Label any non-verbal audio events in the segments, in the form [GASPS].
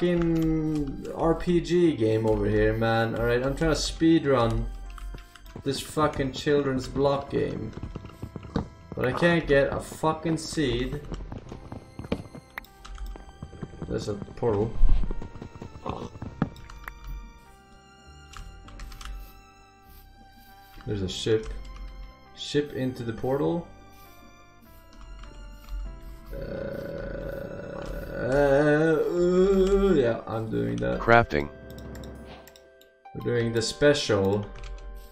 fucking RPG game over here, man. Alright, I'm trying to speedrun this fucking children's block game. But I can't get a fucking seed. There's a portal. There's a ship. Ship into the portal. Uh, I'm doing that. Crafting. We're doing the special.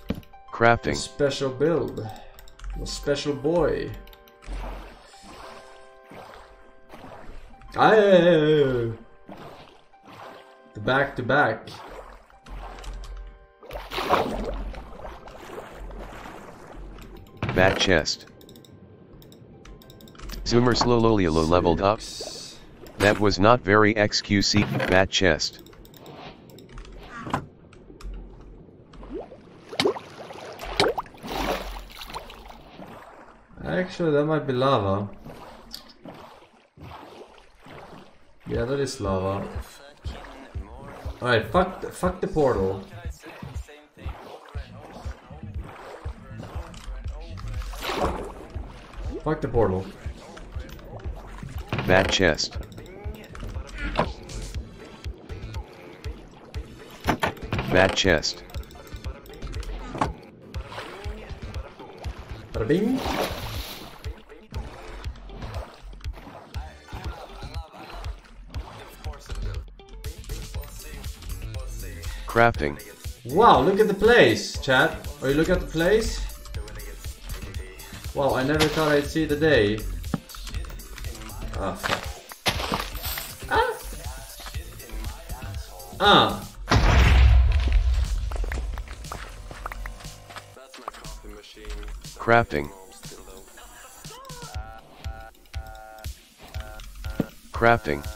The Crafting. special build. The special boy. I the back to back. Bat chest. Zoomer Slowloliolo leveled up. That was not very XQC. Bat chest. Actually, that might be lava. Yeah, that is lava. Alright, fuck the, fuck the portal. Fuck the portal. Bat chest. Bat chest. Bada bing. Crafting. Wow, look at the place, chat. Or you look at the place? Wow, I never thought I'd see the day. Ah, fuck. Ah! Ah! Crafting. Crafting.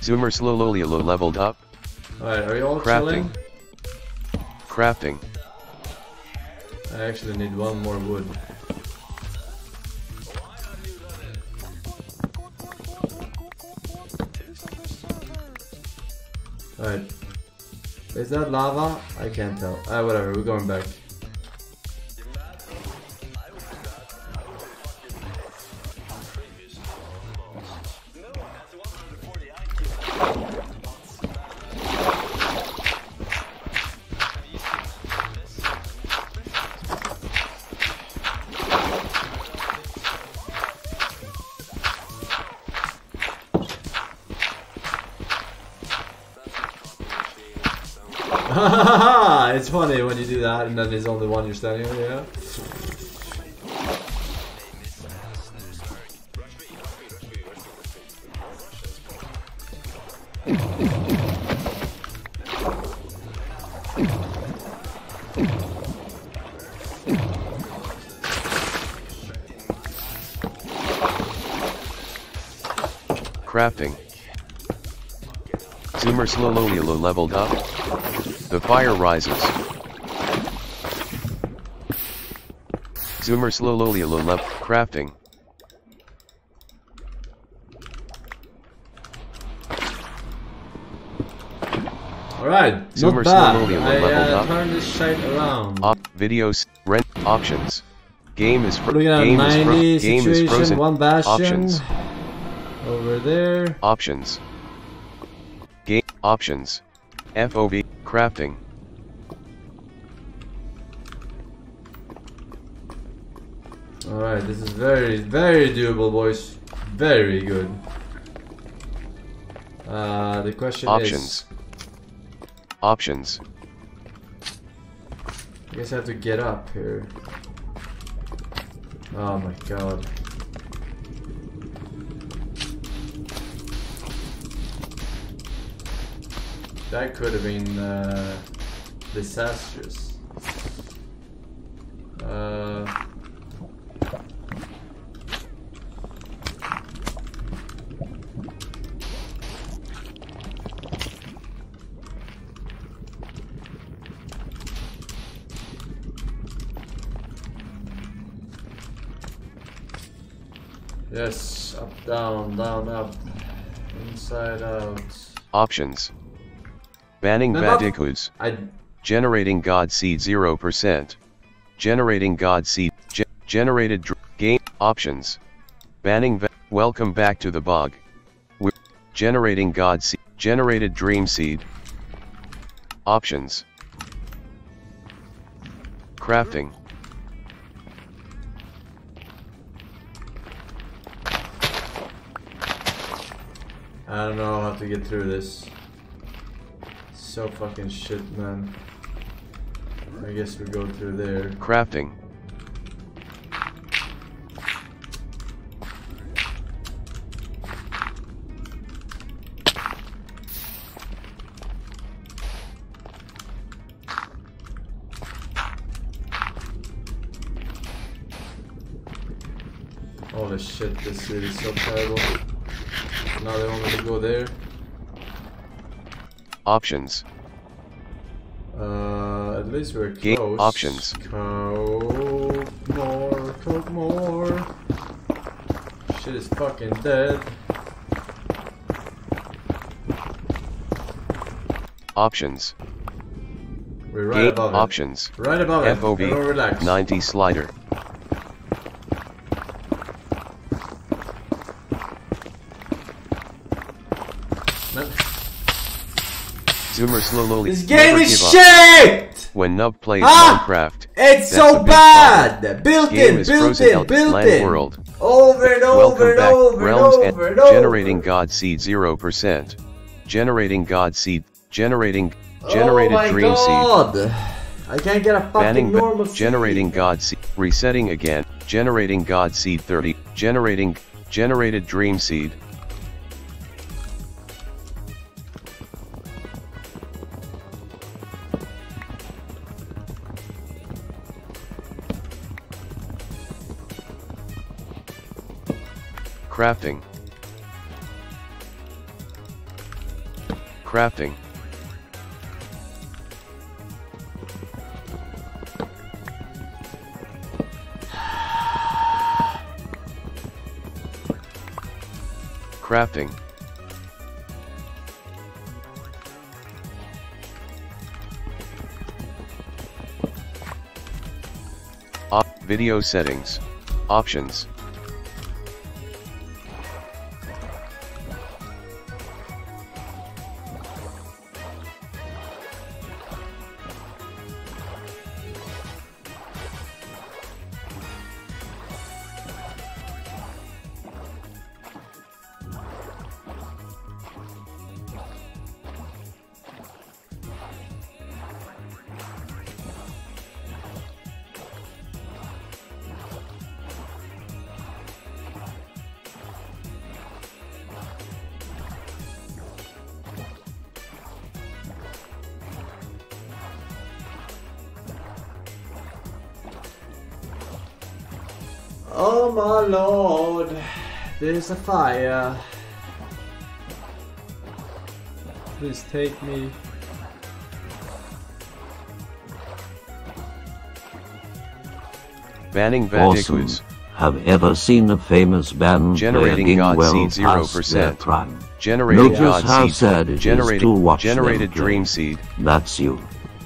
Zoomer Slowloliolo leveled up. Alright, are you all Crafting. chilling? Crafting. I actually need one more wood. That lava? I can't tell. Ah, whatever, we're going back. And then there's only one you're standing yeah? Crafting. Zoomer Slowloliolo leveled up. The fire rises. Zoomer Slowloliolo level crafting. Alright, not Zoomer bad. I uh, up. turned this shit around. Op videos rent options. Game is fro- Looking at game is fro- 90 game is situation, frozen. one bastion. Options. Over there. Options. Game options. FOV crafting. Alright, this is very, very doable, boys. Very good. Uh, the question Options. is... Options. I guess I have to get up here. Oh my god. That could have been uh, disastrous. Up. Inside out. Options. Banning No, no. Vatikus. I Generating God Seed 0%. Generating God Seed. Ge- generated dr- game options. Banning Welcome back to the bug. we generating God Seed. Generated Dream Seed. Options. Crafting. I don't know how to get through this. So fucking shit, man. I guess we go through there. Crafting. Holy shit, this city is so terrible. Now they me to go there. Options. Uh, at least we're Game options. Coke more, coke more. Shit is fucking dead. Options. We're right Game above it. options. Right above it. FOV relax. 90 slider. Zoomer slowly. This game is shit! When Nub plays Ah! Minecraft, It's so bad! Built in, built in, built in! world. Over and over and over and over and over. generating God Seed 0%. Generating God Seed. Generating. Generated oh my Dream Seed. I can't get a fucking Banning. normal va- generating. God Seed. Resetting again. Generating God Seed 30. Generating. Generated Dream Seed. Crafting. Crafting. Crafting. Video settings. Options. Lord. There's a fire. Please take me. Banning Awesome. Have ever seen a famous band Generating God well Seed past 0%. their prime? Generating Notice God how Seed. sad it is generated, to watch them generated play. Dream Seed. That's you.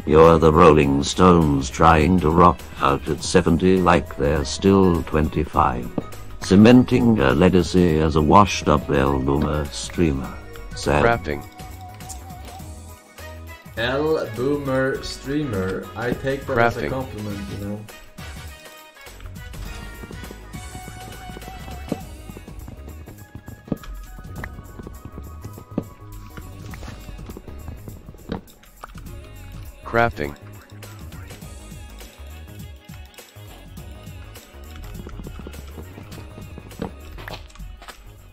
You're the Rolling Stones trying to rock out at 70 like they're still 25. Cementing a legacy as a washed-up El Boomer streamer. Sad. Crafting. L Boomer Streamer. I take that as a compliment, you know. Crafting.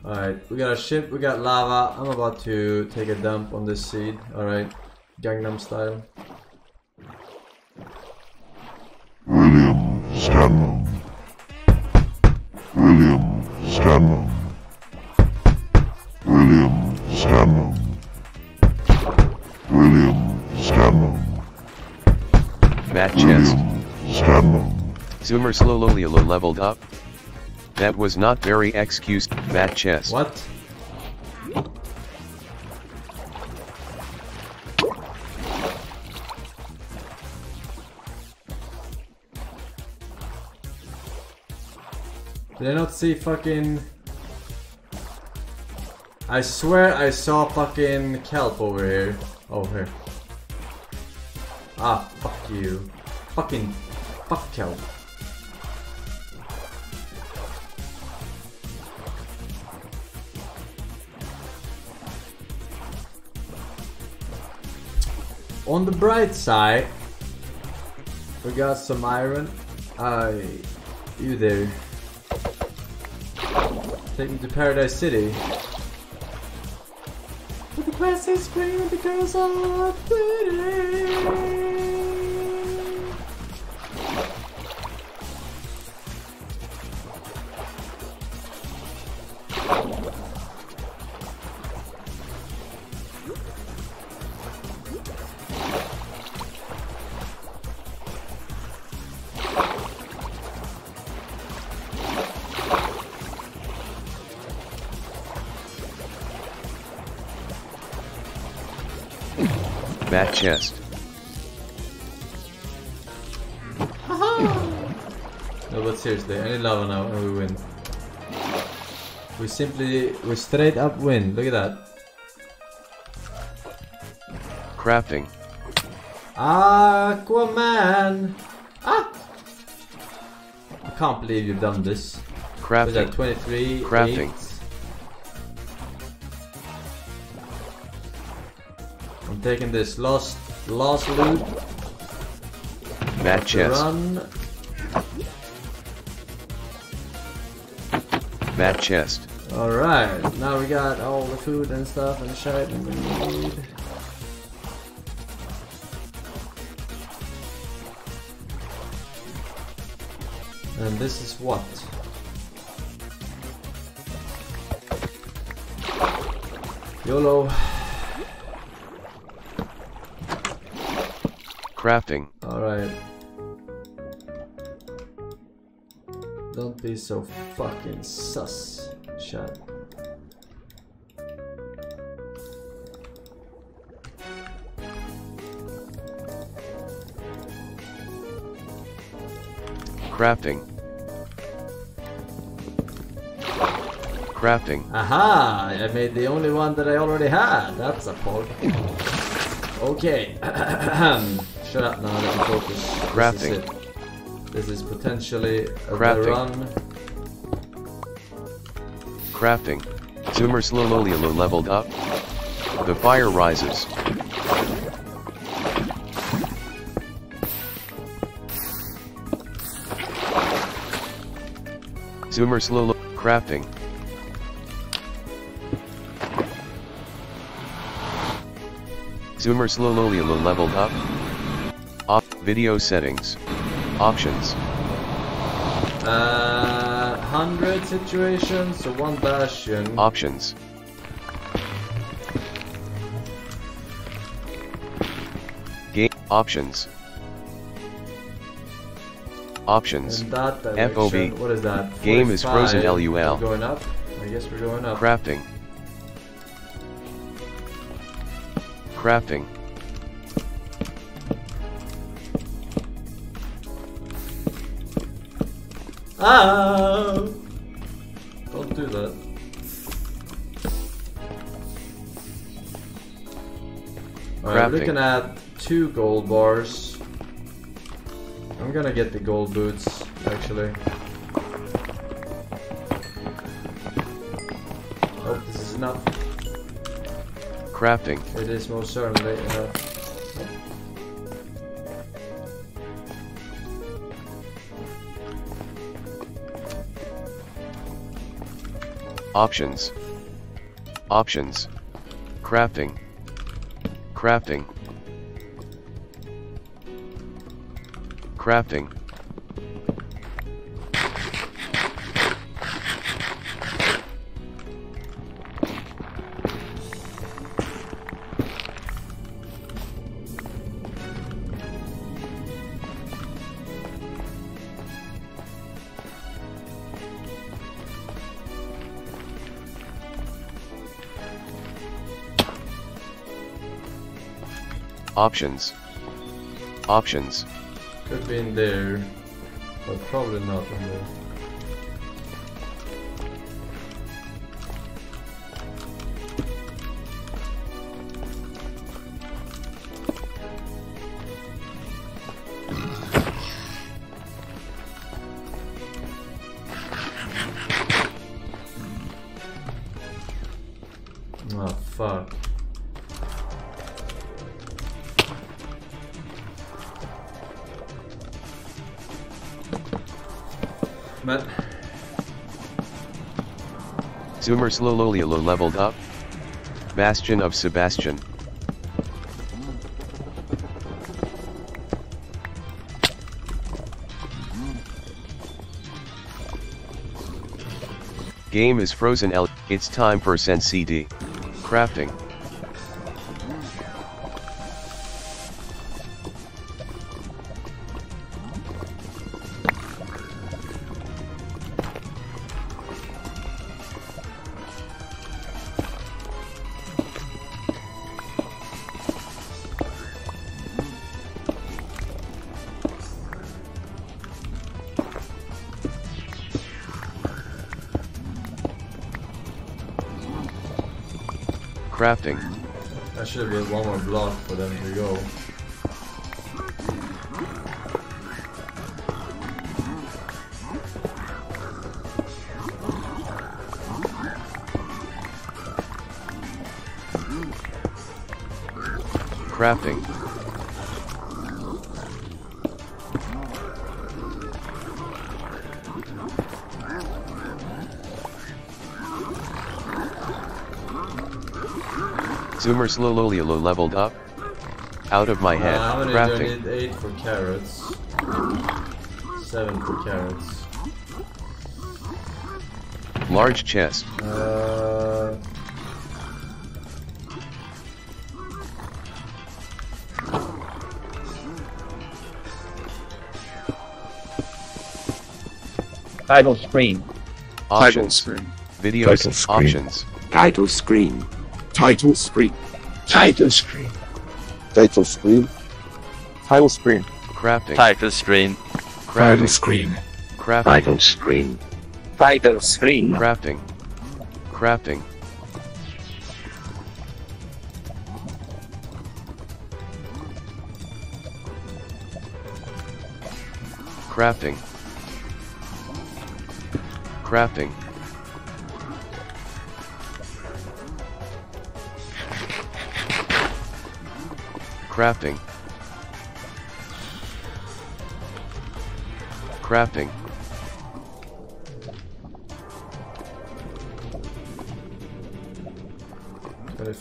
Alright, we got a ship, we got lava. I'm about to take a dump on this seed. Alright, Gangnam style. William Scanlon. William Scanlon. William Scanlon. William Scanlon. Matt Chest. William Scanlon. Zoomer slowly leveled up. That was not very XQC, bat chest. What? Did I not see fucking... I swear I saw fucking kelp over here. Over here. Ah, fuck you. Fucking... Fuck kelp. On the bright side, we got some iron. I, you there? Take me to Paradise City. But the free and the girls are pretty. Bat chest. No, but seriously, any lava now and we win. We simply, we straight up win. Look at that. Crafting. Aquaman! Ah! I can't believe you've done this. That, Crafting. 23? Crafting. 8? Taking this last, last loot. To chest. Run. Bat chest. Alright, now we got all the food and stuff and shit and we need. And this is what? YOLO. Crafting. Alright. Don't be so fucking sus, Chad. Crafting. Crafting. Aha! I made the only one that I already had. That's a pog. Okay. [CLEARS THROAT] Shut up now, let me focus. This is Crafting. it. This is potentially a Crafting. run. Crafting. Zoomer Slololiolo leveled up. The fire rises. Zoomer Slolo crafting. Zoomer Slololiolo leveled up. Video settings. Options. Uh, 100 situations, so one bastion. Options. Game options. Options. FOV. what is that? Game is frozen LUL. Going up? I guess we're going up. Crafting. Crafting. Ah! Don't do that. Alright, Crafting. we're looking at two gold bars. I'm gonna get the gold boots, actually. Oh, this is enough. Crafting. It is most certainly enough. Options. Options. Crafting. Crafting. Crafting. Options. Options. Could be in there, but probably not in there. Men, Zoomer Slololiolo leveled up. Bastion of Sebastian. Game is frozen L. It's time for Sen CD. Crafting. Crafting. that should be one more block for them to go. Crafting. Zoomer Slololiolo leveled up. Out of my head. Uh, how many do I Crafting. 8 for carrots. 7 for carrots. Large chest. Uh, Title screen. Title Options. screen. Videos. Title screen. Options. Title screen. Title screen. Title screen. Title screen. Title screen. Crafting. Title screen. Crafting. screen. Crafting. Title screen. Title screen. Crafting. Crafting. Crafting. Crafting. Crafting. Crafting.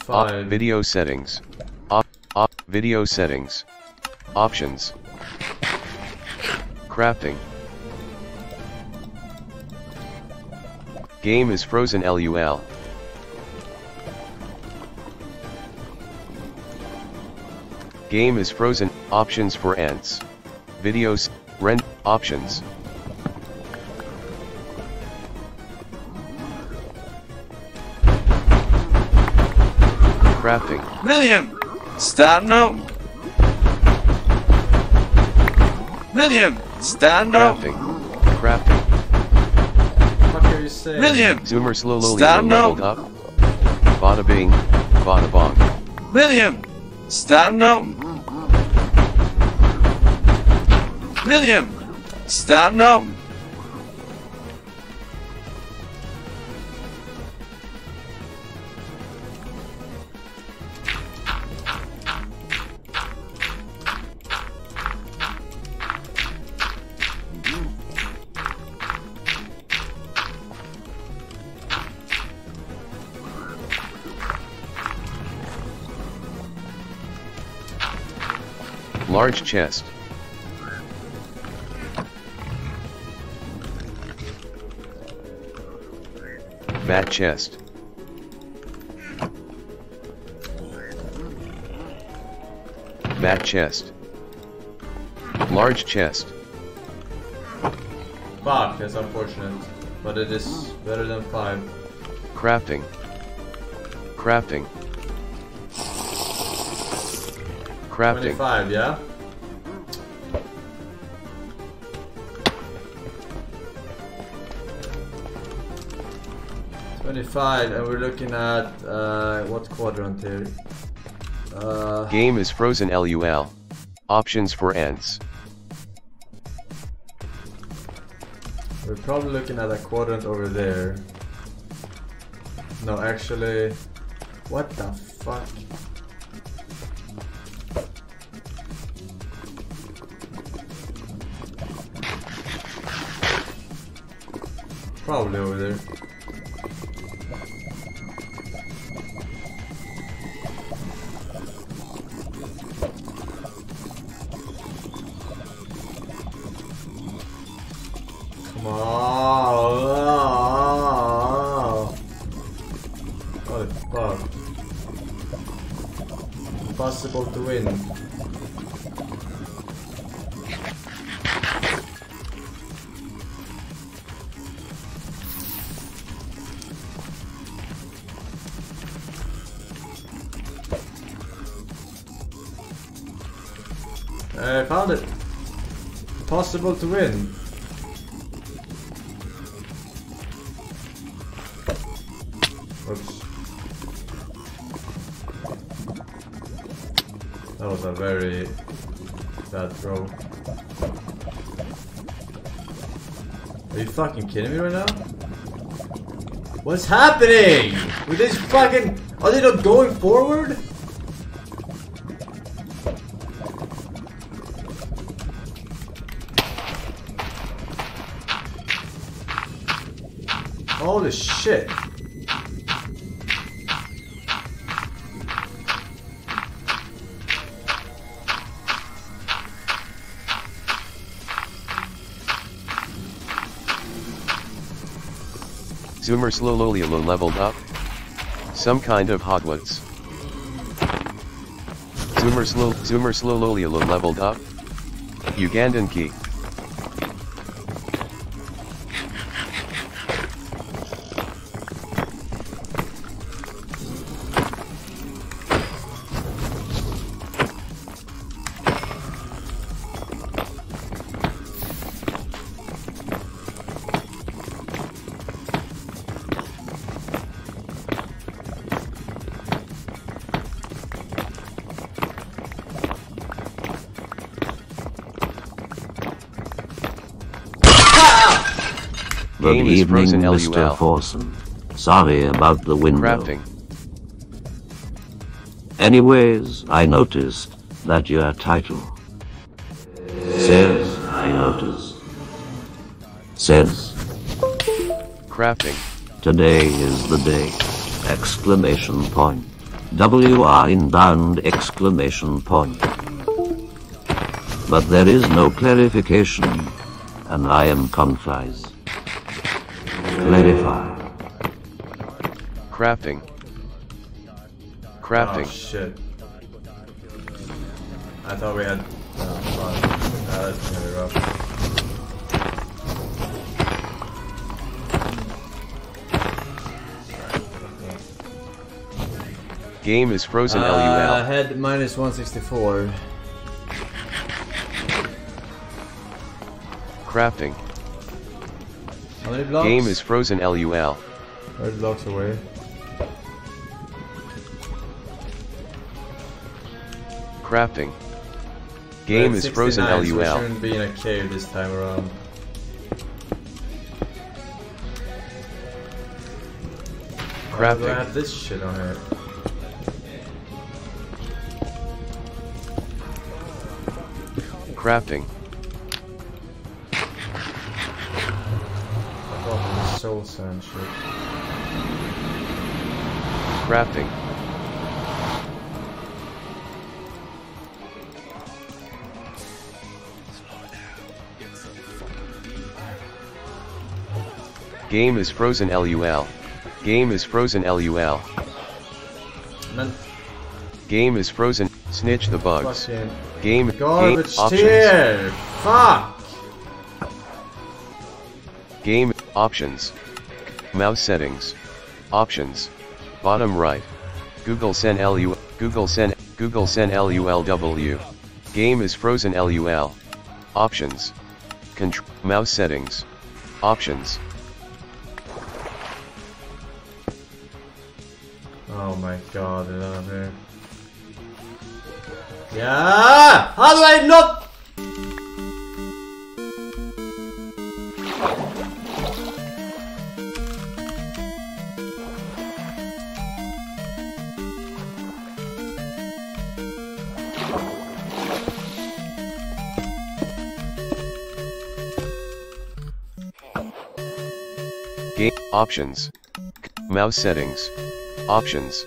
Op, video settings. Op, op, video settings. Options. Crafting. Game is frozen LUL. Game is frozen. Options for ants. Videos. Rent. Options. Crafting. William! Stand up! William! Stand up! Crafting. Crafting. What are you saying? William! Zoomer slowly Stand leveled up. Bada bing. Bada bong. William! Stand up! William! Stand up! Large chest. Fat chest. Fat chest. Large chest. Fuck, that's unfortunate. But it is better than 5. Crafting. Crafting. Crafting. 25, yeah? Twenty-five, and we're looking at uh, what quadrant here? Uh, Game is frozen LUL. Options for ants. we're probably looking at a quadrant over there. No, actually, what the Impossible to win. I found it. Impossible to win. Very bad throw. Are you fucking kidding me right now? What's happening? With this fucking... Are they not going forward? Holy shit. Zoomer Slololiolo leveled up. Some kind of Hogwarts. Zoomer Slow Zoomer Slololiolo leveled up. Ugandan key. Good evening, Mr. Forsen. Sorry about the window. Crafting. Anyways, I noticed that your title says, I noticed, says, Crafting. today is the day, exclamation point. WR inbound exclamation point. But there is no clarification, and I am confused. Crafting. Oh Crafting. shit. I thought we had. Oh, that's gonna be rough. Game is frozen Uh, LUL. head minus 164. Crafting. How many blocks? Game is frozen LUL. Thirty blocks away. Crafting. Game is frozen 69, so we LUL. shouldn't be in a cave this time around. I Crafting. have this shit on it? Crafting. I thought it was soul sand shit. Crafting. Game is frozen LUL. Game is frozen LUL. Game is frozen. Snitch the bugs. fucking Game. Game garbage options. tier! Fuck! Game options. Mouse settings. Options. Bottom right. Google Sen LU. Google Sen. Google Sen LULW. Game is frozen LUL. Options. Contr mouse settings. Options. God, I. Yeah! How do I not? Game options. Mouse settings. Options.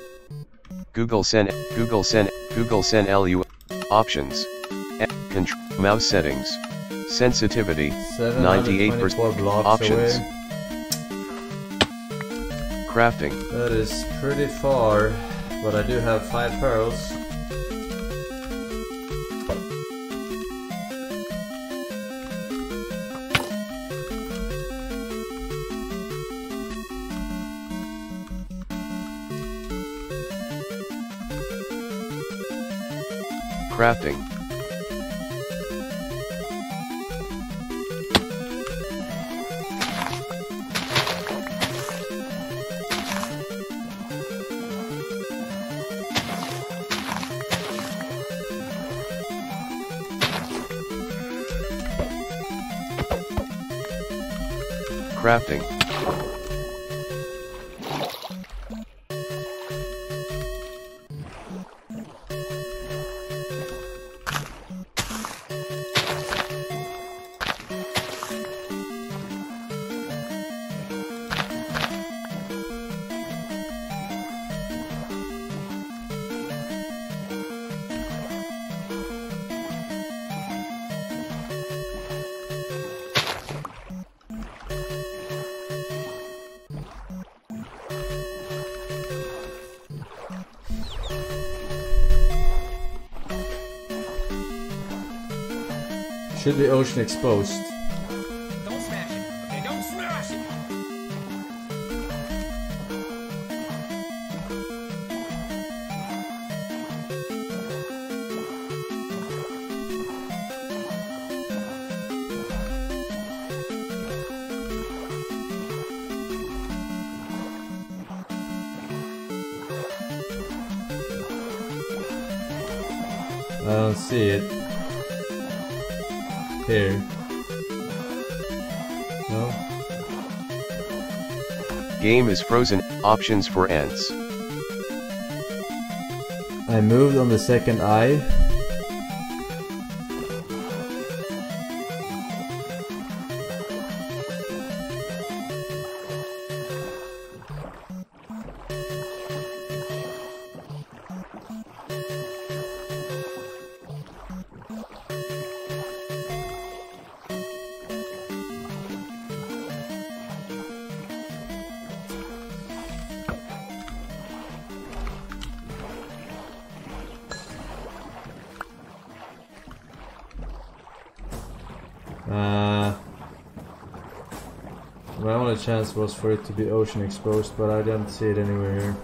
Google Sen Google Sen Google Sen LU options. E- Contr mouse settings. Sensitivity 98% 724 blocks options. away. Crafting. That is pretty far, but I do have five pearls. Crafting. Crafting. Be ocean exposed. Is frozen. Options for ants. I moved on the second eye. Was for it to be ocean exposed, but I didn't see it anywhere here.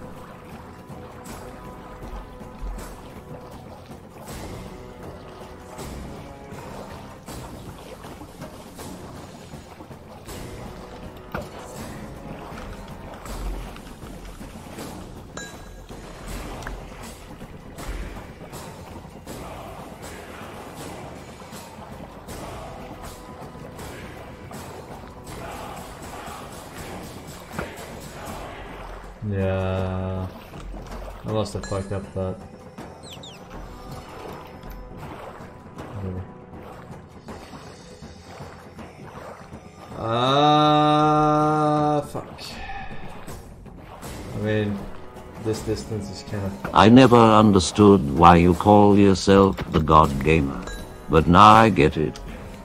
I never understood why you call yourself the God Gamer, but now I get it.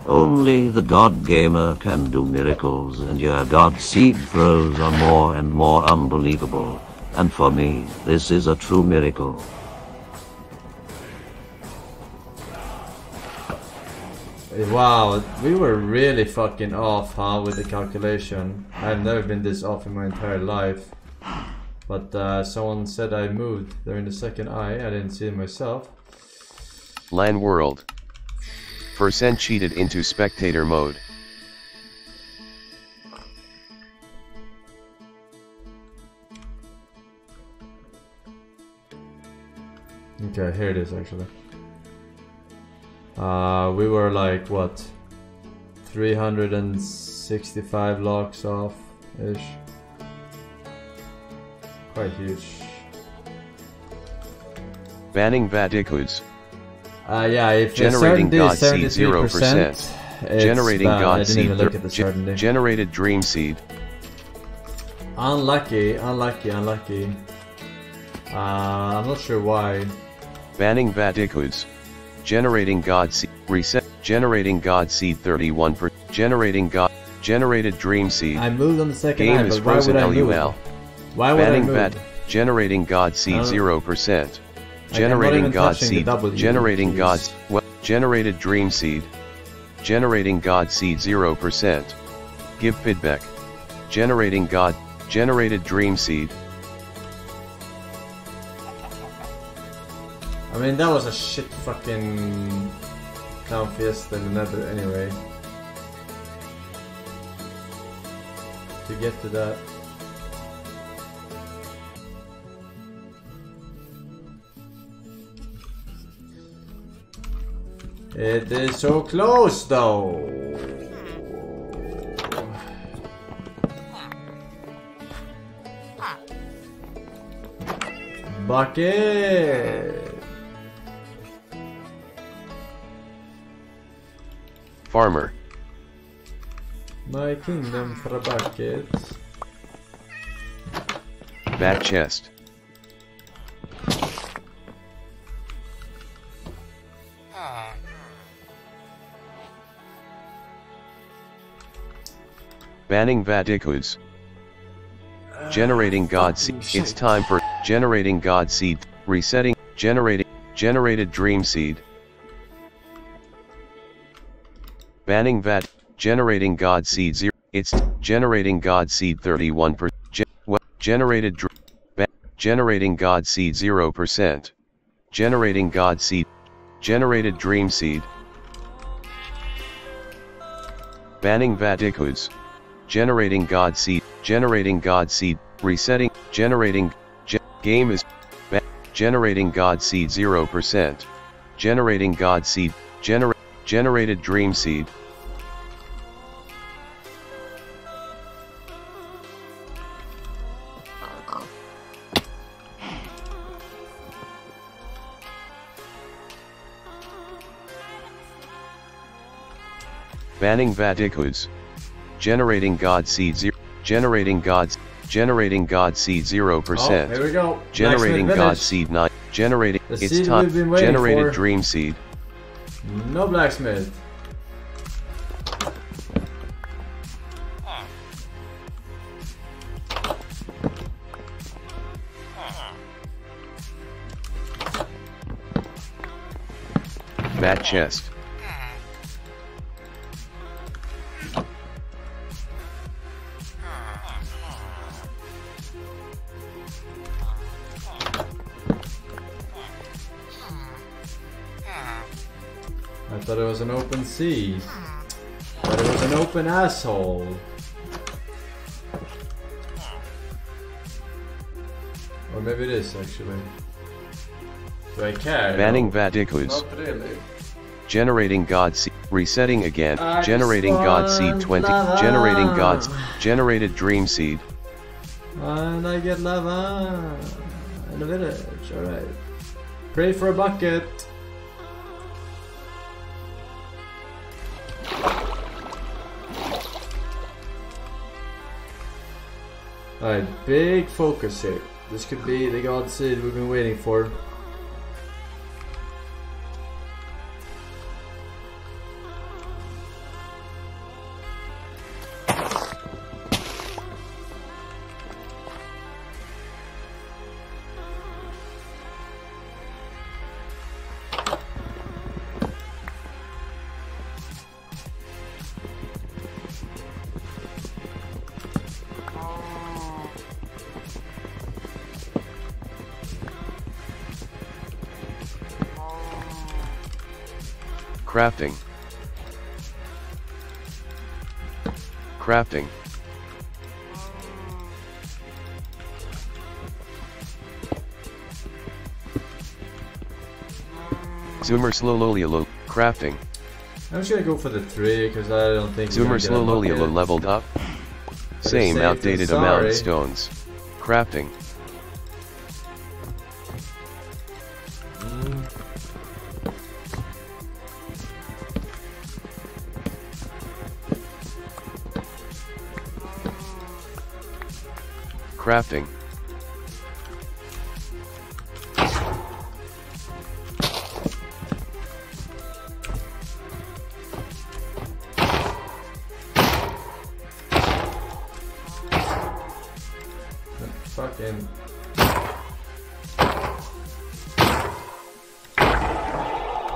Only the God Gamer can do miracles, and your God Seed throws are more and more unbelievable. And for me, this is a true miracle. Wow, we were really fucking off, huh, with the calculation. I've never been this off in my entire life. But uh, someone said I moved. They're in the second eye. I didn't see it myself. LAN World. Percent cheated into spectator mode. Okay, here it is actually. Uh, we were like what, 365 locks off ish. Quite huge. Banning Vatikus. Uh, yeah, if Generating God seed 0%. Generating bad. God seed. even look thir- at the ge- generated Dream Seed. Unlucky, unlucky, unlucky. Uh, I'm not sure why. Banning Vatikus. Generating God Seed. Reset. Generating God Seed 31 per. Generating God. Generated Dream Seed. I moved on the second Game eye, is frozen would I move? LUL. Why would Banning I move? Vat. Generating God Seed Uh, 0%. Like, I'm not Generating God Seed. Generating. God. Well, generated Dream Seed. Generating God Seed 0%. Give feedback. Generating God. Generated Dream Seed. I mean, that was a shit fucking Fiesta in the anyway. To get to that. It is so close though. Bucket. Farmer. My kingdom for a bucket. Bat chest. Banning Vatikus. Generating God Seed. It's time for generating God Seed. Resetting. Generating. Generated Dream Seed. Banning Vat. Generating God Seed 0. It's generating God Seed 31 per. Gen, generated. Dr, ba, generating God Seed 0%. Generating God Seed. Generated Dream Seed. Banning Vatikus. Generating God Seed. Generating God Seed. Resetting. Generating. Ge, game is. Generating God Seed 0%. Generating God Seed. Gener, generated Dream Seed. Banning Vatikus. Generating God Seed 0. Generating God's. Generating God Seed 0%. Oh, here we go. Generating Blacksmith God Seed 9. Generating. The it's seed time. Generated for. Dream Seed. No blacksmith. Bat chest. Was an open sea. But it was an open asshole. Or maybe it is actually. Do I care? Banning No. Vatikus. Not really. Generating God Seed. Resetting again. I generating God Seed 20. lava. Generating God's. Generated Dream Seed. And I get lava in the village. Alright. Pray for a bucket. Alright, big focus here. This could be the God seed we've been waiting for. Crafting. Crafting. Zoomer slowloliolo. Crafting. I'm just gonna go for the three because I don't think. Zoomer slowloliolo leveled up. Same outdated amount stones. Crafting. Crafting. Fucking.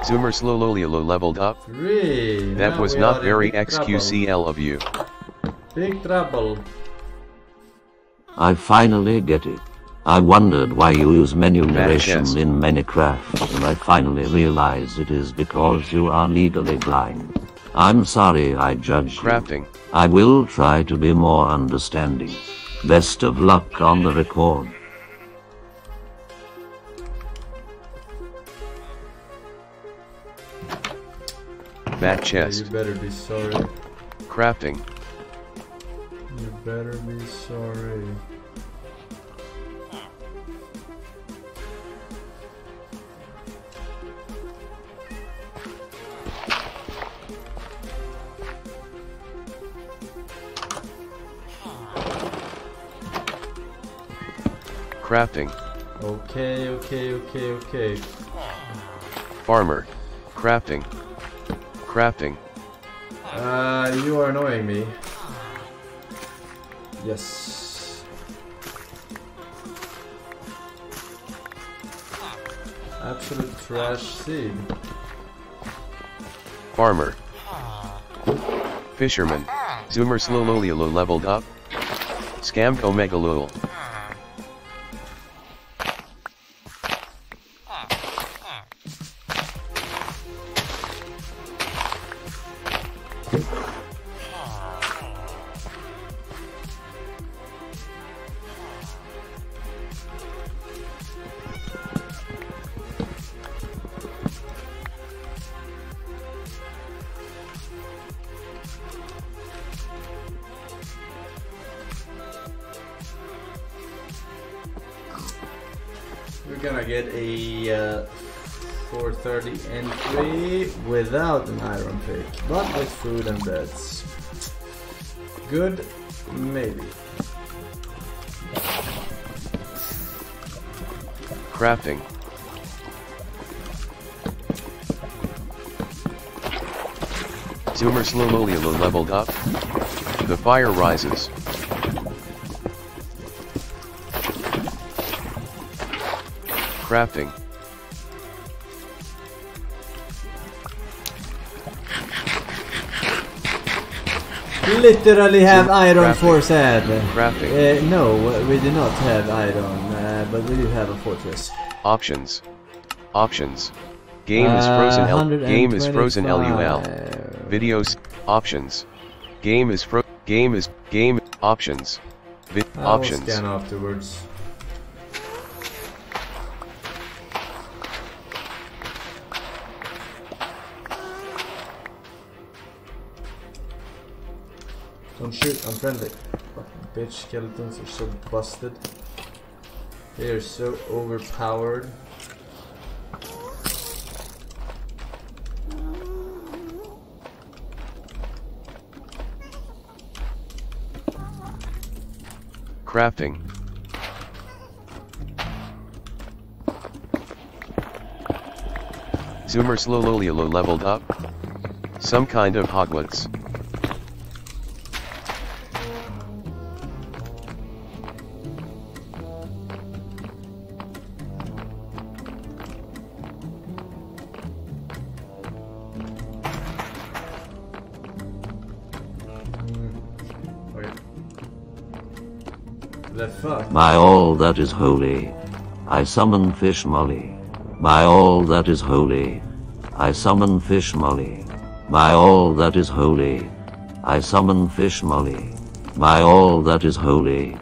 Zoomer slowloliolo leveled up. Three. That Now was not very trouble. XQCL of you. Big trouble. I finally get it. I wondered why you use menu narration chest. in Minecraft, and I finally realize it is because you are legally blind. I'm sorry I judged you. Crafting. I will try to be more understanding. Best of luck on the record. Bat Yeah, chest. you better be sorry. Crafting. You better be sorry. Crafting. Okay, okay, okay, okay. Farmer. Crafting. Crafting. Uh, you are annoying me. Yes. Absolute trash seed. Farmer. Fisherman. Zoomer slowloliolo leveled up. Scammed Omega Lul. Food and beds. Good, maybe. Crafting. Zoomer slowloliolo leveled up. The fire rises. Crafting. Literally have iron Crafting. force head. Crafting. Uh, no, we do not have iron, uh, but we do have a fortress. Options. Options. Game is Uh, frozen L. Game is frozen LUL. Videos. Options. Game is fro. Game is game options. Vi- I will options. scan afterwards. Oh, Don't shoot, I'm friendly. Fucking bitch skeletons are so busted. They are so overpowered. Crafting. Zoomer slow slowloliolo leveled up. Some kind of Hogwarts. By all that is holy, I summon Fish Molly. By all that is holy, I summon Fish Molly, my all that is holy. I summon Fish Molly, my all that is holy.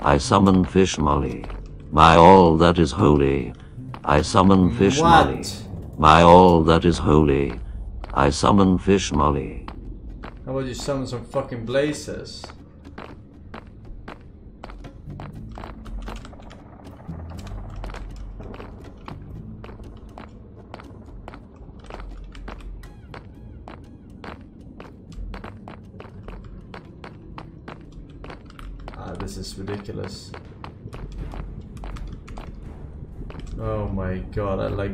I summon Fish Molly, my all that is holy. I summon Fish Molly, What? my all that is holy. I summon Fish Molly. How about you summon some fucking blazes? Ridiculous. Oh my god, I like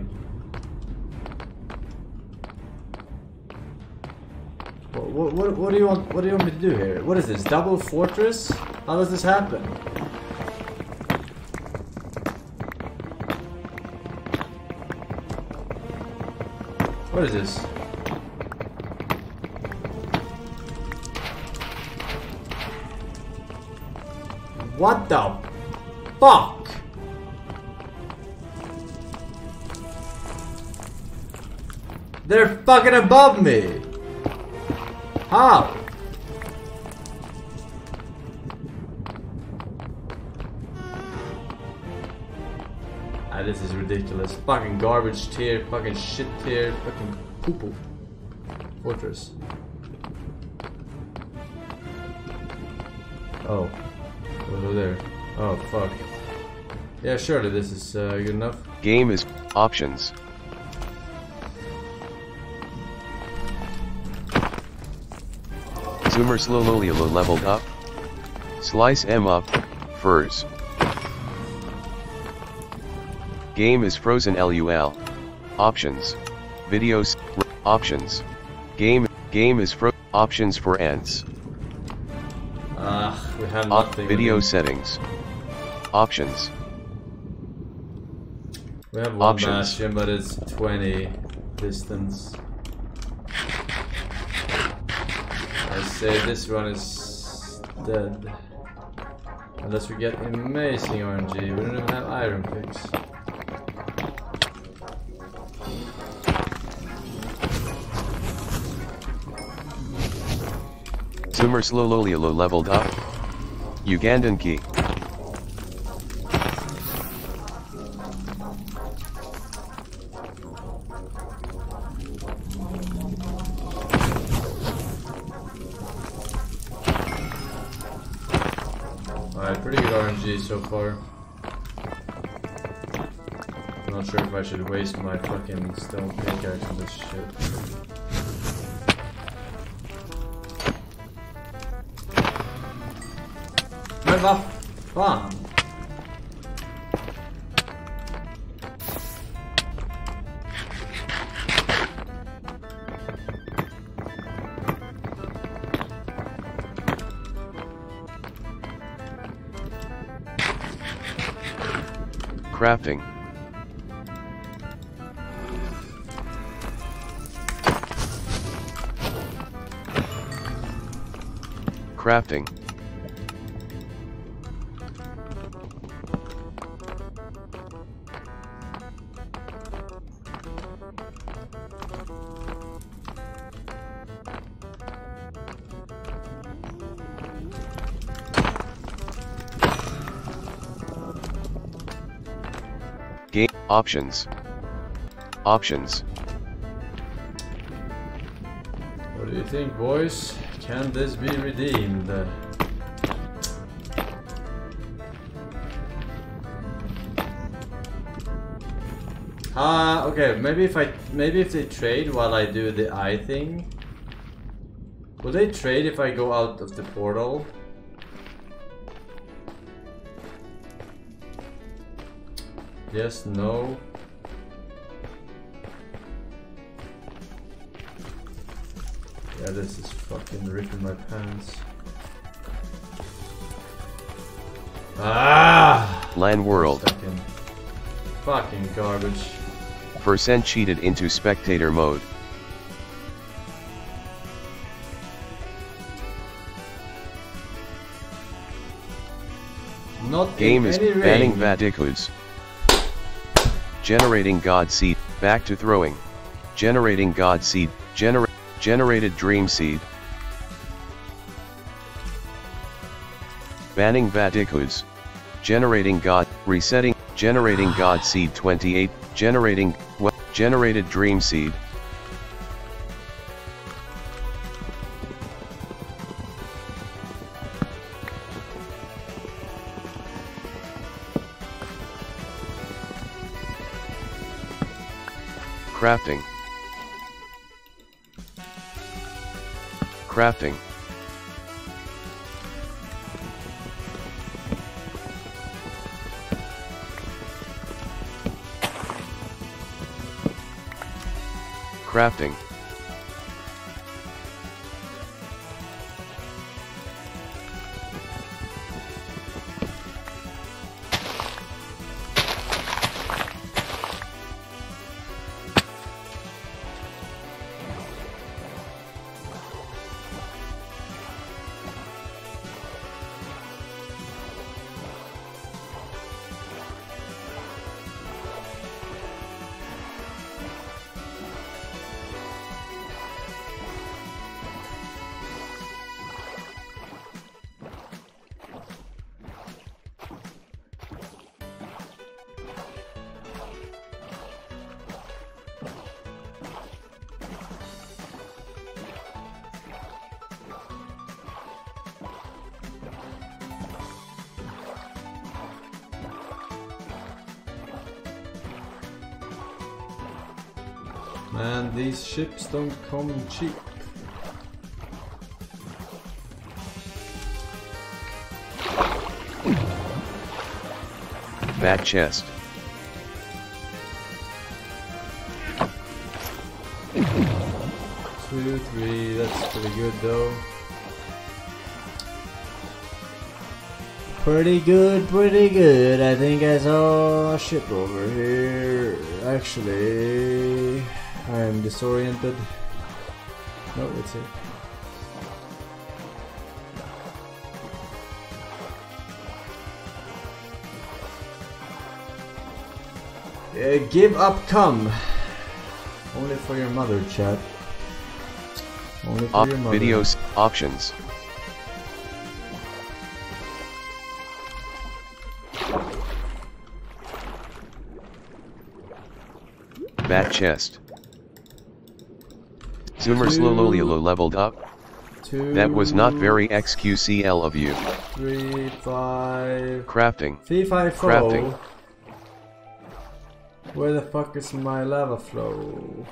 What, what, what, what do you want? What do you want me to do here? What is this? Double fortress? How does this happen? What is this? What the fuck? They're fucking above me. How? Ah, this is ridiculous. Fucking garbage tier, fucking shit tier, fucking poo Fortress. Oh. Over there. Oh, fuck. Yeah, surely this is uh, good enough. Game is options. Zoomer Slowlolilo leveled up. Slice M up, furs. Game is frozen LUL. Options. Videos, options. Game, game is fro, options for ants. We have Op, video settings. Options. We have one Options. bastion, but it's 20 distance. I say this one is dead. Unless we get amazing RNG. We don't even have iron picks. Zoomer Slowlolilo leveled up. Ugandan key. Alright, pretty good RNG so far. I'm not sure if I should waste my fucking stone pickaxe on this shit. Vad fan? Crafting. Crafting. Options. Options. What do you think, boys? Can this be redeemed? Ah, okay. Maybe if I, maybe if they trade while I do the eye thing. Will they trade if I go out of the portal? Yes, no. Yeah, this is fucking ripping my pants. Ah! LAN world. Fucking, fucking garbage. Percent cheated into spectator mode. Not Game is banning ring. Vatikus. Generating God seed, back to throwing. Generating God Seed, gener generated Dream Seed. Banning Vatikus. Generating God, resetting, generating God Seed 28, generating, generated Dream Seed. Crafting. Crafting. Crafting. Don't come cheap. Bat chest. Two, three, that's pretty good though. Pretty good, pretty good. I think I saw a ship over here. Actually, I am disoriented. No, it's it. Uh, give up, come. Only for your mother, chat. Only for Op your mother. videos, options. Bat chest. Zoomer Two. Leveled up. Two, That was not very XQCL of you. Three, five. Crafting. Three, five, four. Crafting. Where the fuck is my lava flow?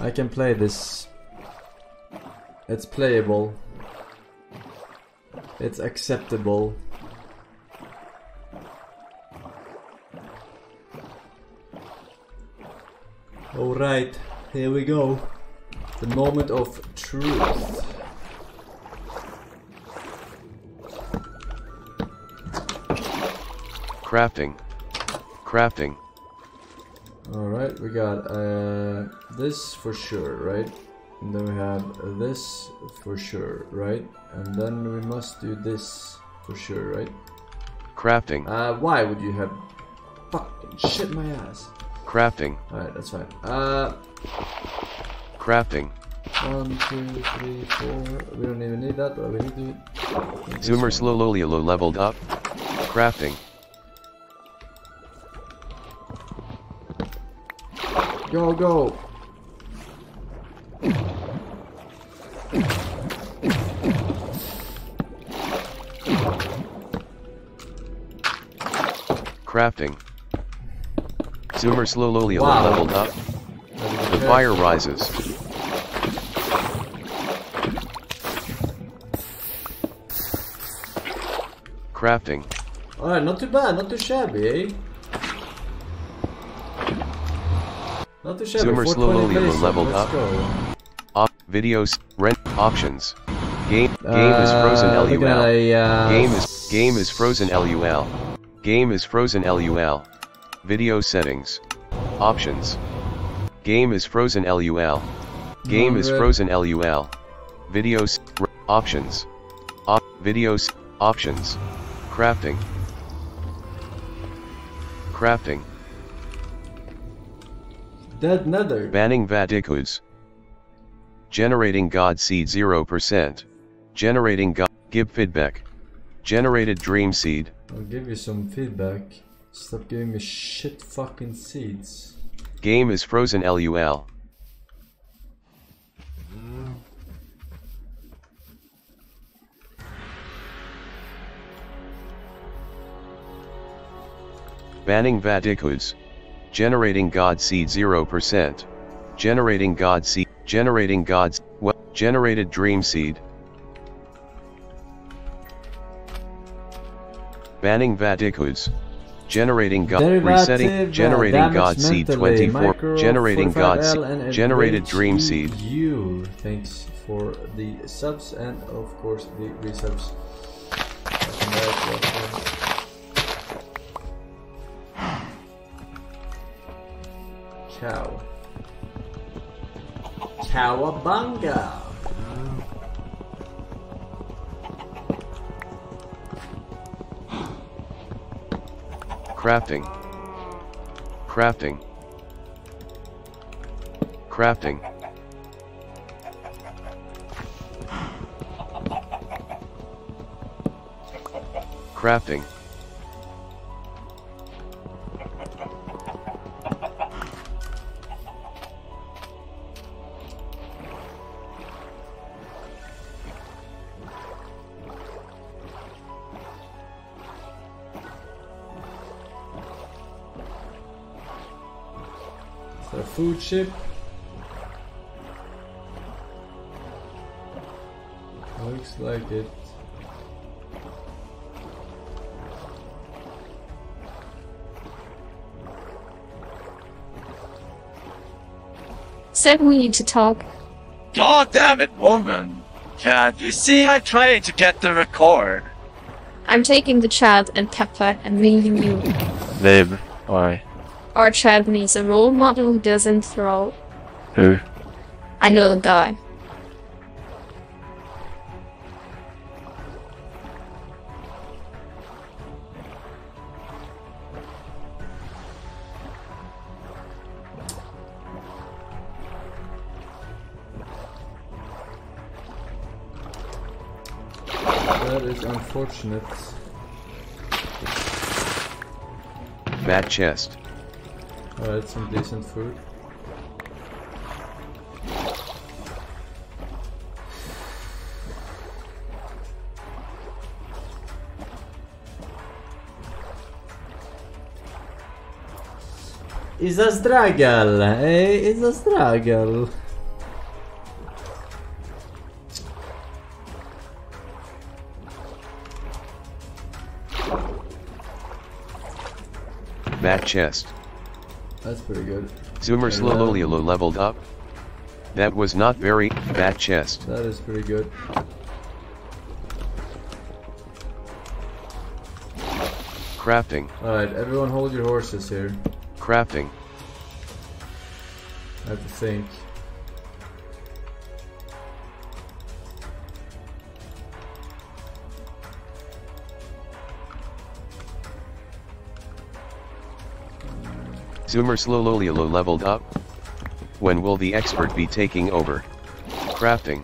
I can play this. It's playable. It's acceptable. Alright, here we go. The moment of truth. Crafting. Crafting. Alright, we got uh, this for sure, right? And then we have this for sure, right? And then we must do this for sure, right? Crafting. Uh, why would you have fucking shit my ass? Crafting. Alright, that's fine. Uh, Crafting. one, two, three, four. We don't even need that, but we need to. Zoomer one. Slololiolo leveled up. Crafting. Go, go! Crafting. Zoomer Slololiolo Wow. leveled up. The fire rises. Crafting. Alright, not too bad, not too shabby, eh? Not too shabby. Zoomer 420 slowly leveled up. Op videos rent options. Game game is frozen Uh, LUL. a, uh, Game is game is frozen LUL. Game is frozen LUL. Video settings. Options. Game is frozen LUL. Game is frozen LUL. Videos options. Op videos Options. Crafting. Crafting. Dead nether. Banning Vatikus. Generating God Seed 0%. Generating God. Give feedback. Generated Dream Seed. I'll give you some feedback. Stop giving me shit fucking seeds. Game is frozen LUL. Banning Vatikus. Generating God Seed 0%. Generating God Seed. Generating God's. Well, generated Dream Seed. Banning Vatikus. Generating God. Resetting. Derivative, Generating God Seed 24. Generating God Seed. Generated Dream Seed. You. Thanks for the subs and of course the resubs. Welcome back, welcome. Cow. Cowabunga! Crafting. Crafting. Crafting. Crafting. Food ship? Looks like it. Said we need to talk. God damn it, woman! Can't you see I'm trying to get the record? I'm taking the child and Pepper and leaving you. Babe, why? Our child needs a role model who doesn't throw. Who? I know the guy. That is unfortunate. Bat chest. Alright, some decent food. It's a struggle, eh? It's a struggle. Bat chest. That's pretty good. Zoomer. Slololiolo leveled up. That was not very, bat chest. That is pretty good. Crafting. Alright, everyone hold your horses here. Crafting. I have to think. Zoomer Slololiolo leveled up. When will the expert be taking over? Crafting.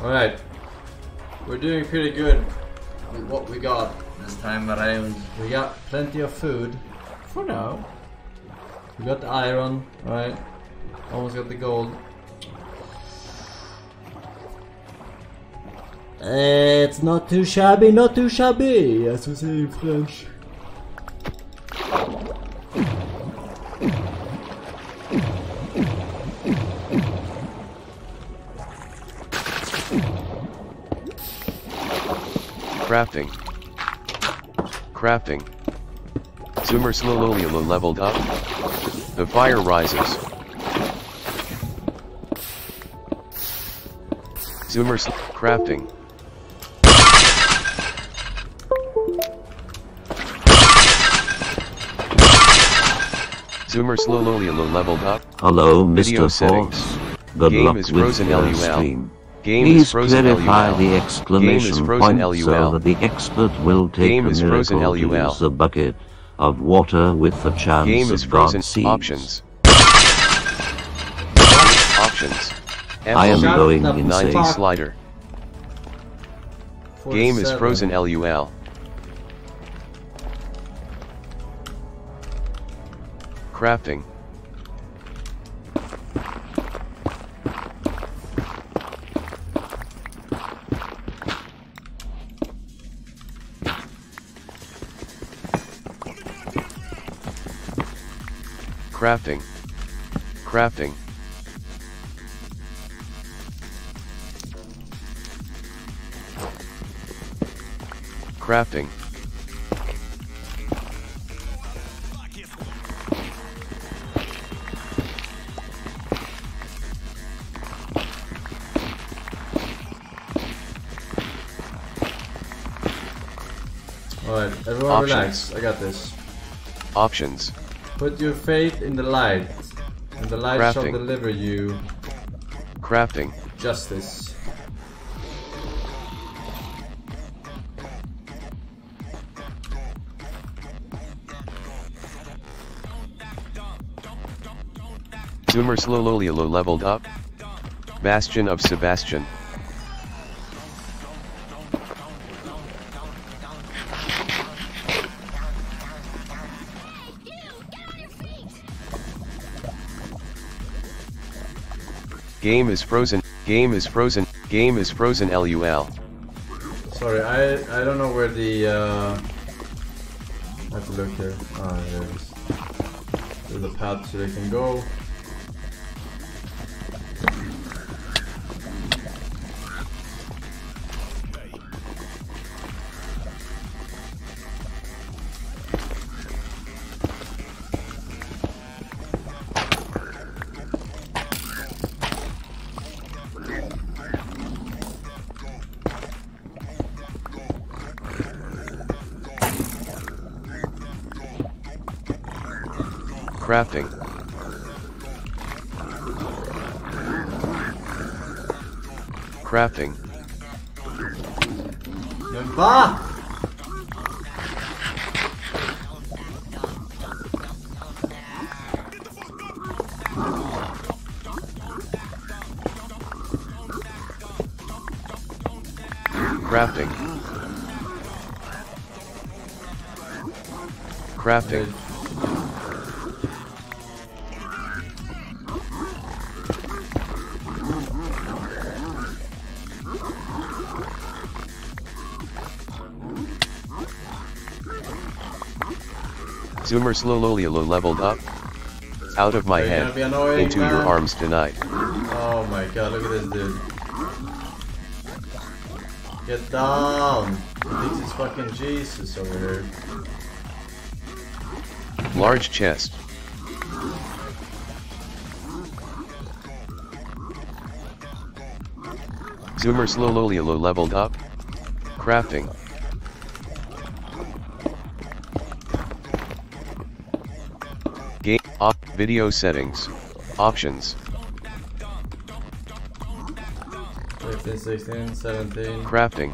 Alright. We're doing pretty good with what we got this time around. We got plenty of food. For now. We got the iron, alright. Almost got the gold. It's not too shabby, not too shabby, as we say in French. Crafting. Crafting. Zoomer slowly leveled up. The fire rises. Zoomer crafting. Zoomer slowly leveled up. Hello, Mr. Video Fox. Good Game luck is frozen with your stream. Game Please is frozen clarify LUL. the exclamation point so that the expert will take Game a miracle to use the bucket of water with the chance Game is of frozen. God sees. Options. Options. I am Shut going the 90 insane. fuck. slider. Game is frozen LUL. Crafting. Crafting. Crafting. Crafting. Alright, everyone Options. relax. I got this. Options. Put your faith in the light, and the light shall deliver you Crafting. justice. Zoomer Slowlolialo leveled up. Bastion of Sebastian. Game is frozen. Game is frozen. Game is frozen. LUL. Sorry, I I don't know where the uh I have to look here. Ah. There's a path so they can go. Crafting. Crafting. Va? Crafting. Crafting. Zoomer Slowlolialo leveled up. Out of my Are head. annoying, Into your arms tonight. Oh my god, look at this dude. Get down! This is fucking Jesus over here. Large chest. Zoomer Slowlolialo leveled up. Crafting. Video settings. Options. 15, 16, 17. Crafting.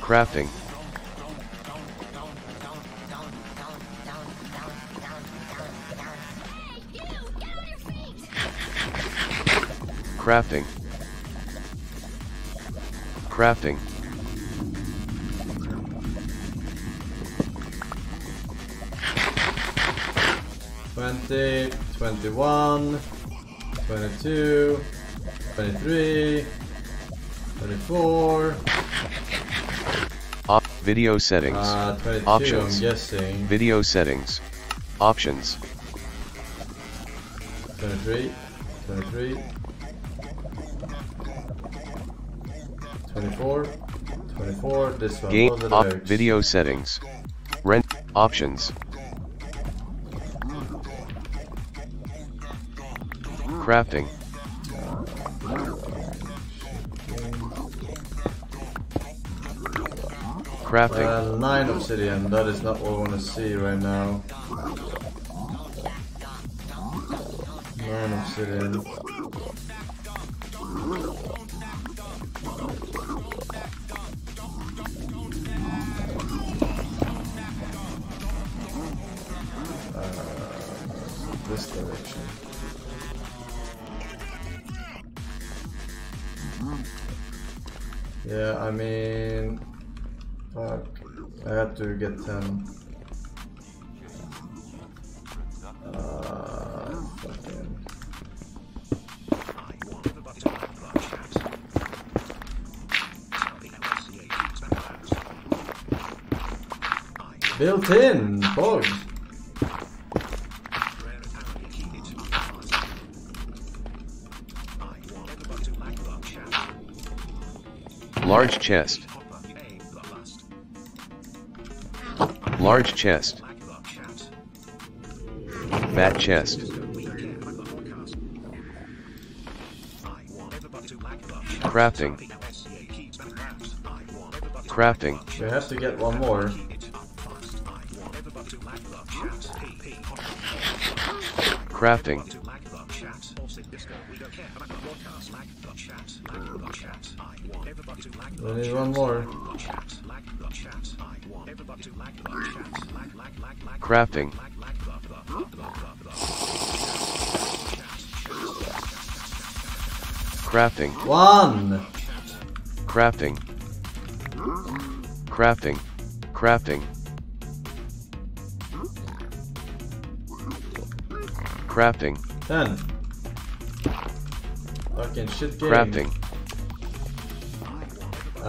Crafting. Crafting. Crafting. Twenty, twenty-one, twenty-two, twenty-three, twenty-four, Op video settings. uh, 22 Options. Video settings. Options. 23, 23, 24, 24, this one. Game op video settings. Rent options. crafting. Crafting. Uh, 9 obsidian, that is not what I want to see right now. 9 obsidian. Built in, bug. Large chest. Large chest. Fat chest. Crafting. Crafting. We have to get one more. Crafting. We need one more. Crafting. Crafting. One! Crafting. Crafting. Crafting. Crafting. Ten. Fucking shit game. Crafting.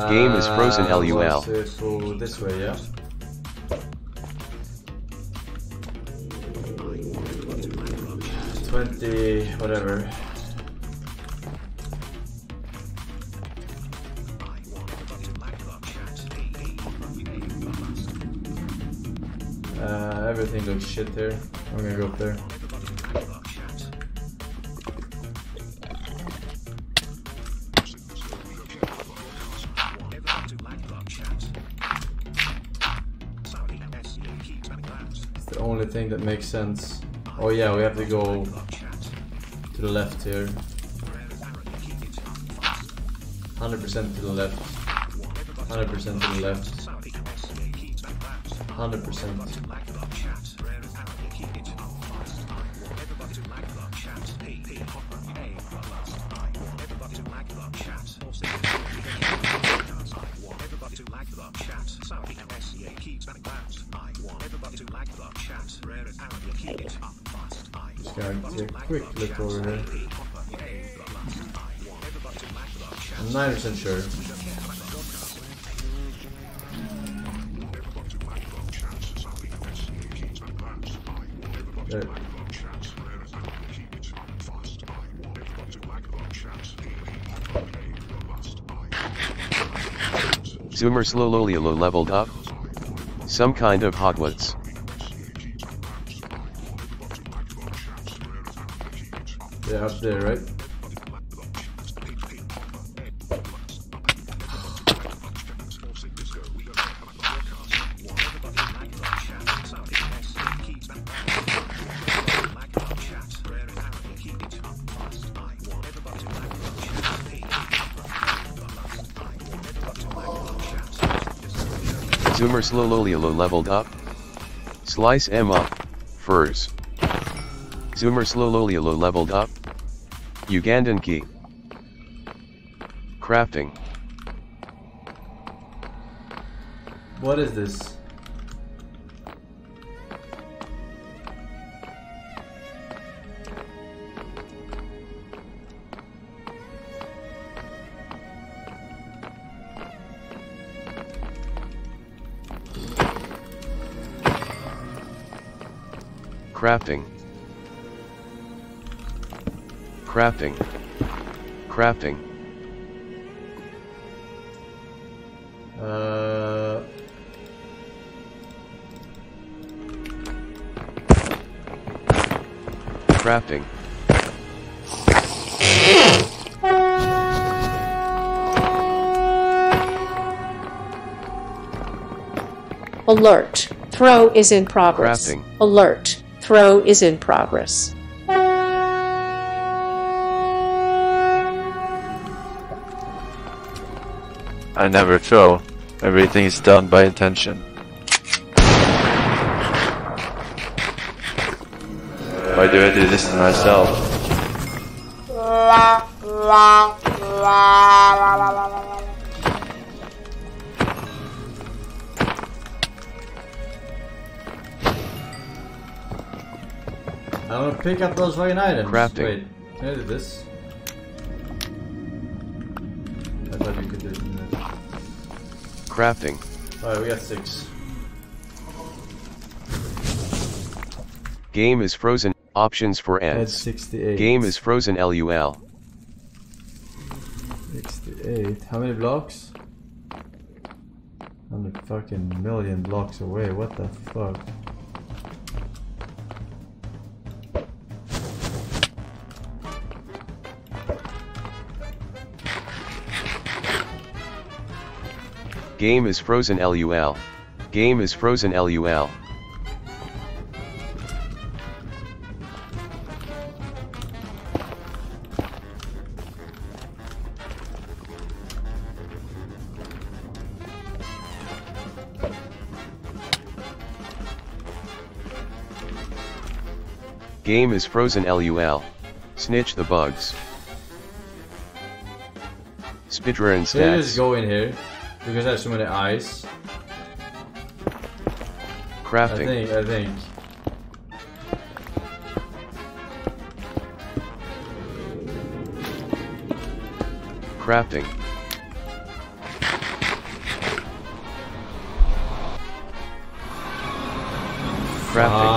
Game is frozen, Uh, LUL. do it go this way, yeah? Twenty, whatever. Shit here. I'm gonna go up there. It's the only thing that makes sense. Oh yeah, we have to go to the left here. 100% to the left. 100% to the left. 100%. Quick look over here. I'm 90% sure. There. Zoomer Slowloliolo leveled up? Some kind of Hogwarts. Up there, right? Zoomer Slowloliolo leveled up? Slice M up, furs. Zoomer Slowloliolo leveled up? Ugandan key. Crafting. What is this? Crafting. Crafting. Crafting. Uh, Crafting. Alert. Throw is in progress. Crafting. Alert. Throw is in progress. I never throw. Everything is done by intention. Why do I do this to myself? I want to pick up those fucking items. Crafting. Wait, can I do this? Crafting. Alright, we got six. Game is frozen. Options for ends. 68. Game is frozen LUL. 68. How many blocks? I'm a fucking million blocks away. What the fuck? Game is frozen LUL. Game is frozen LUL. Game is frozen LUL. Snitch the bugs. I just stats. go in here? Because I have so many eyes. I Crafting. think, I think. Crafting. Crafting.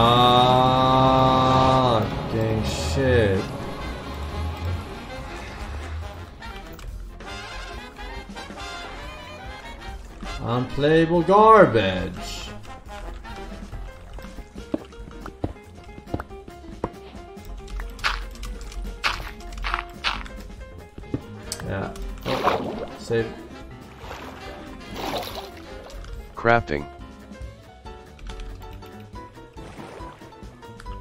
Unplayable garbage. Yeah. Oh, save. Crafting.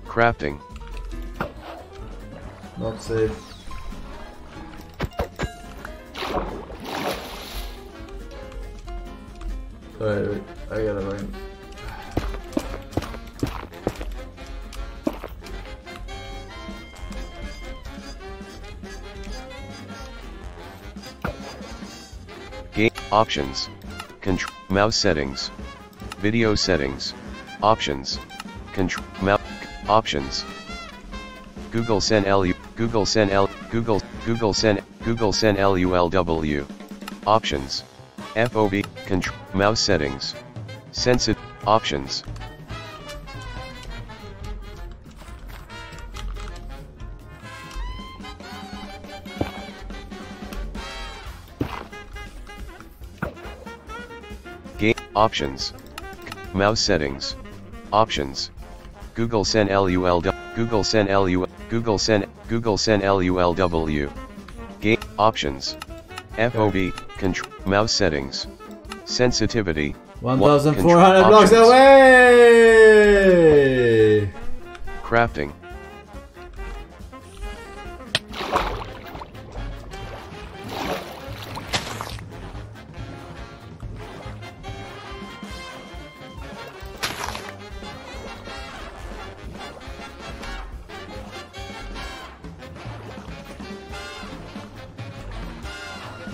Crafting. Not save. Options. Control mouse settings. Video settings. Options. Control mouse options. Google Send LU Google Send L Google Google Send Google Send LULW. Options. FOV control mouse settings. Sensitive options. Options. Mouse settings. Options. Google Send LUL Google Send LUL Google Send Google Send LULW. Game options. FOV control mouse settings. Sensitivity. One- 1400 blocks away! Crafting.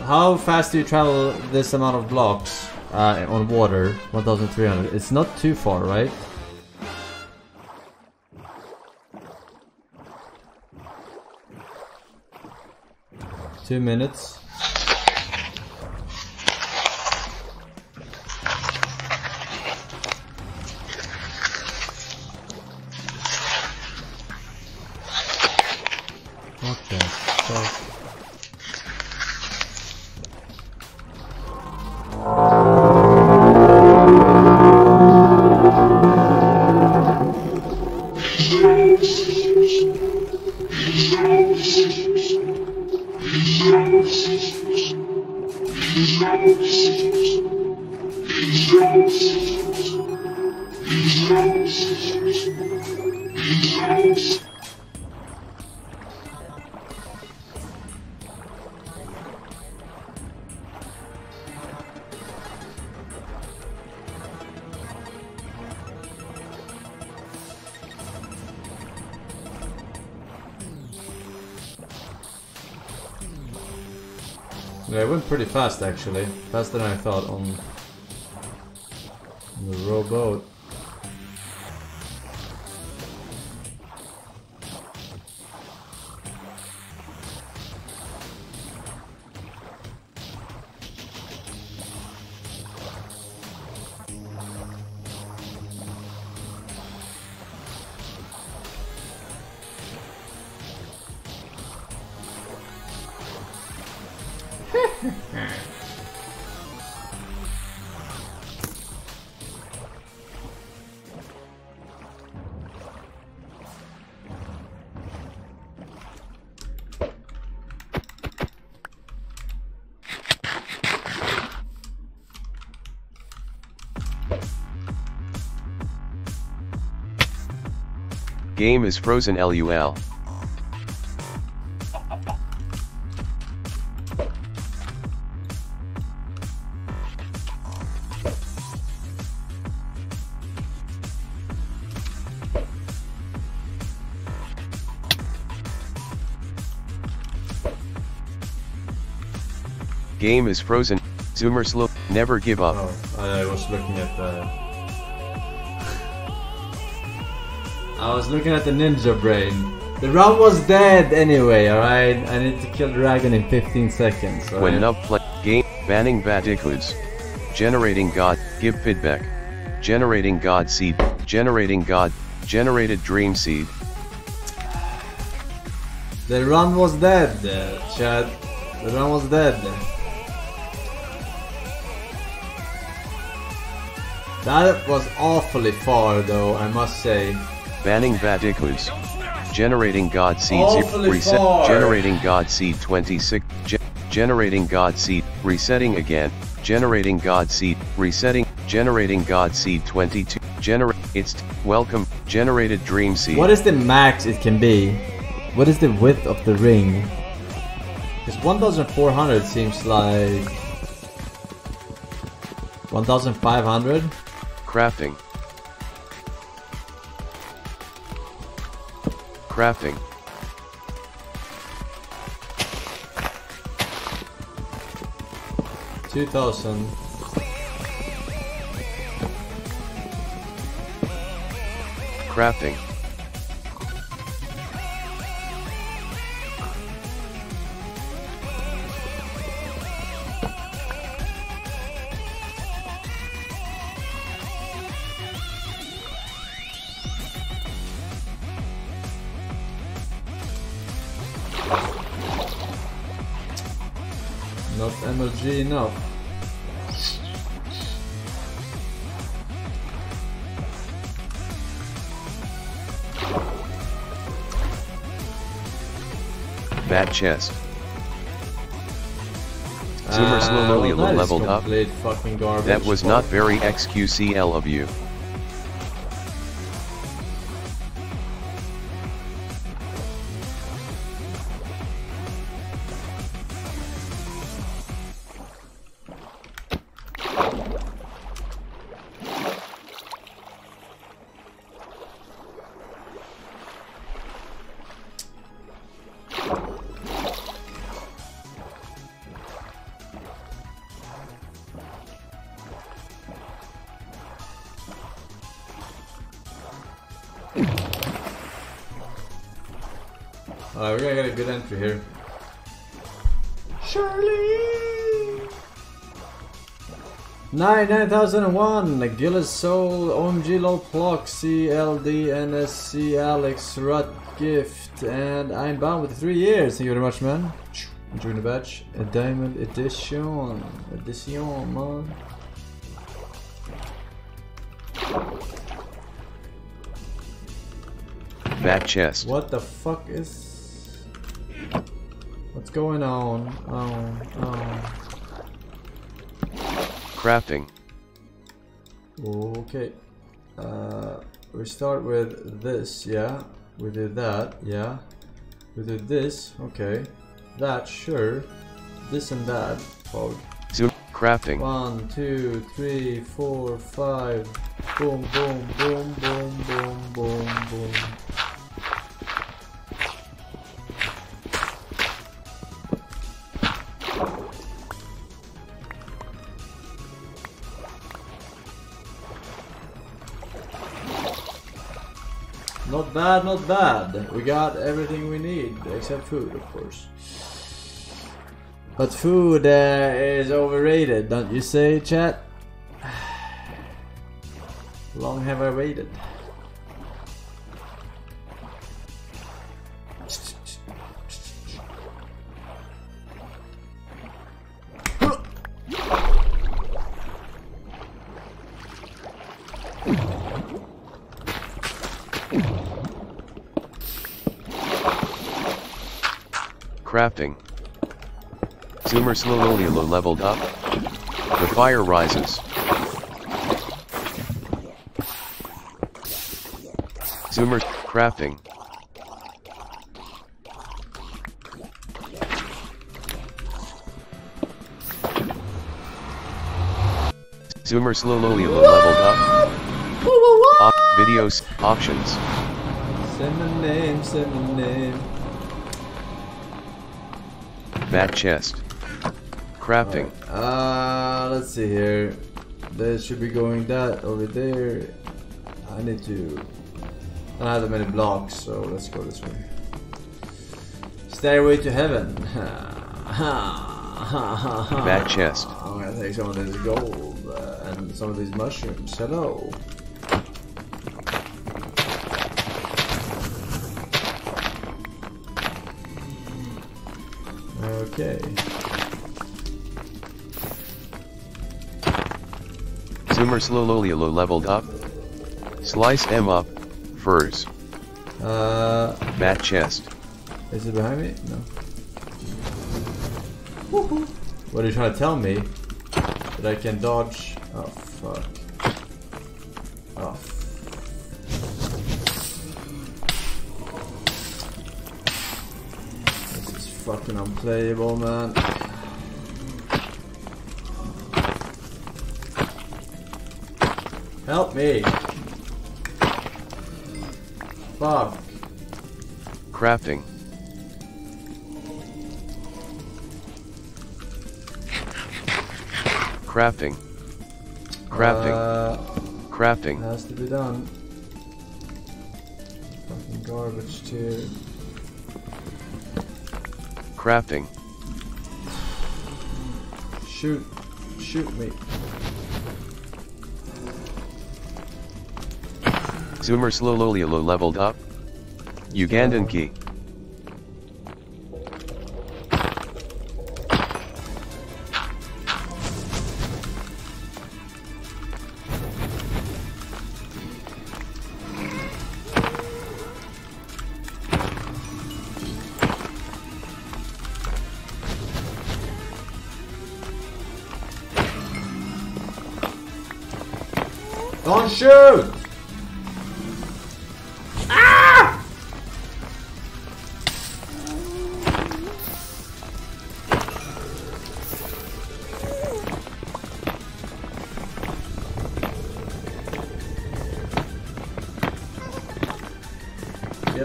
How fast do you travel this amount of blocks uh, on water? 1300. It's not too far, right? Two minutes. Than I thought Game is frozen LUL. Game is frozen. Zoomer slow. Never give up. Oh, I was looking at the. I was looking at the Ninjabrain. The run was dead anyway, alright? I need to kill dragon in 15 seconds. When alright? nub play game banning Vaticudes. Generating God, give feedback. Generating God seed, generating God, generated dream seed. The run was dead, uh, Chad. The run was dead. That was awfully far though, I must say. Banning Vaticudes. Generating God seed reset. far. Generating God seed 26. Ge- generating God seed, resetting again. Generating God seed, resetting. Generating God seed 22. Generate. It's welcome. Generated dream seed. What is the max it can be? What is the width of the ring? Because 1400 seems like 1500? Crafting. Crafting. Two thousand. Crafting. Enough. Bad chest. Zoomer slowly Ah, well, leveled up. That was not very XQCL of you. 9, 9001, Gillis Soul, OMG Low Clock, CLD, NSC, Alex, Rut Gift, and I'm bound with three years. Thank you very much, man. Enjoying the batch. A Diamond Edition. Edition, man. Bad chest. What the fuck is... What's going on? Oh, oh. Crafting. Okay. Uh, we start with this, yeah. We did that, yeah. We did this, okay. That, sure. This and that, fog. Zoom. Crafting. One, two, three, four, five. Boom, boom, boom, boom, boom, boom, boom. Bad, not bad. We got everything we need, except food, of course. But food uh, is overrated, don't you say, chat? [SIGHS] Long have I waited? Crafting. Zoomer Slololilo leveled up. The fire rises. Zoomer crafting. Zoomer Slololilo leveled up. Op videos options. Send a name, send a name. Bat chest. Crafting. Uh, let's see here. There should be going that over there. I need to. I don't have that many blocks, so let's go this way. Stairway to heaven. [LAUGHS] Bat chest. I'm gonna take some of this gold uh, and some of these mushrooms. Hello. Okay. Zoomer Slololilo leveled up. Slice M up. Furs. Uh, Bat chest. is it behind me? No. What are you trying to tell me? That I can dodge? Oh fuck. Fucking unplayable, man. Help me! Fuck. Crafting. Crafting. Crafting. Uh, Crafting. has to be done. Fucking garbage too. Crafting. Shoot. Shoot me. Zoomer Slololilo leveled up. Ugandan key.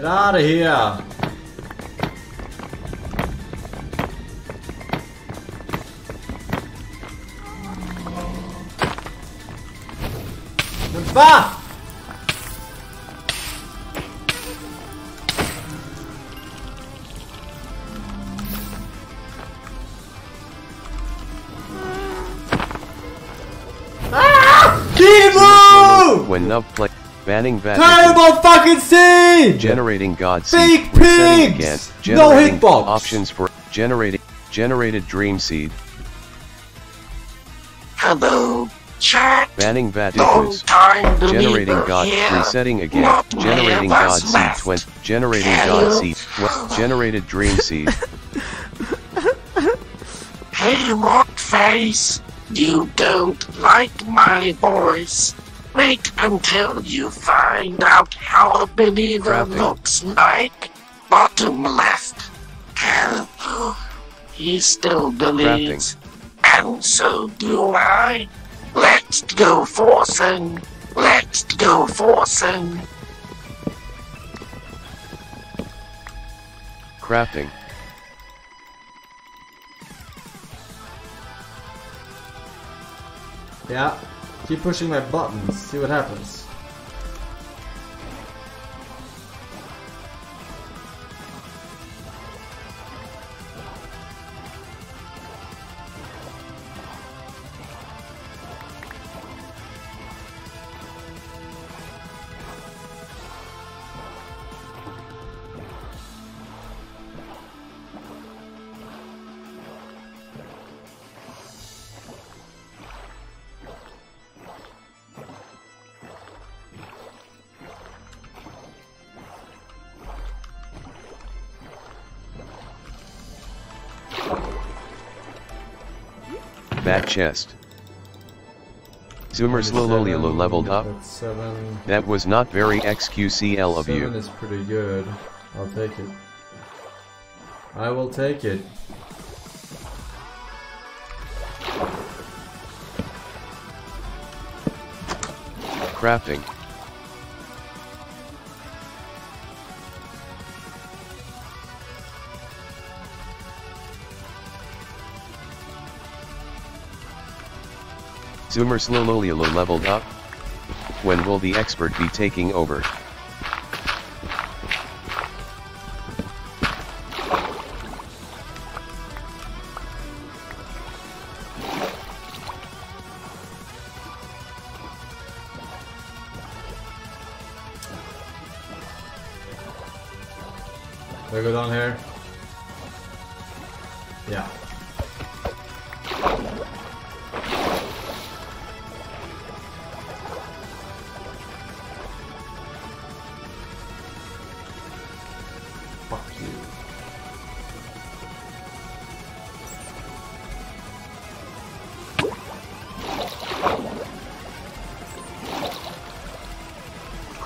Get out of here! Va! Ah! Kimu! When Nub play. Banning Vat. Terrible fucking seed! Generating God Fake seed. Resetting pigs! again. No Generating hitbox! Options for generating. Generated Dream Seed. Hello, chat. Banning Vat Long issues. time to Generating be God. here. Resetting again. Not Generating many God us seed. 20. Generating Hello. God seed. Tw- generated Dream Seed. [LAUGHS] Hey, Rockface, you don't like my voice. Wait until you find out how a believer Crafting. looks like. Bottom left. He still believes. And so do I. Let's go forcing. Let's go forcing. Crafting. Yeah. Keep pushing my buttons. See what happens. Chest. Zoomer Slololiolo leveled up. Seven. That was not very XQCL of seven you. is pretty good. I'll take it. I will take it. Crafting. Zoomer Slololiolo leveled up. When will the expert be taking over?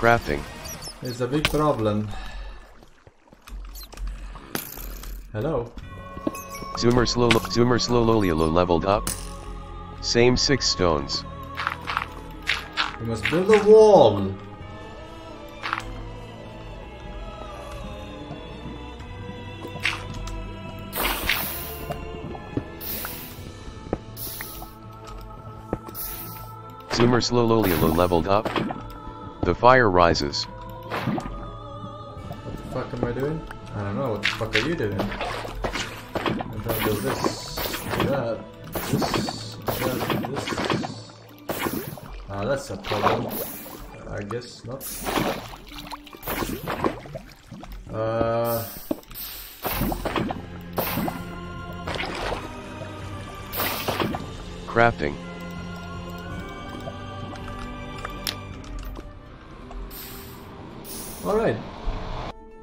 Crafting. It's a big problem. Hello? Zoomer Slow Zoomer Slololiolo leveled up. Same 6 stones. We must build a wall! Zoomer Slololiolo leveled up. The fire rises. What the fuck am I doing? I don't know, what the fuck are you doing? I'm trying to do this, do that, this, that, this. Ah, that's a problem. I guess not. Uh... Crafting. Alright.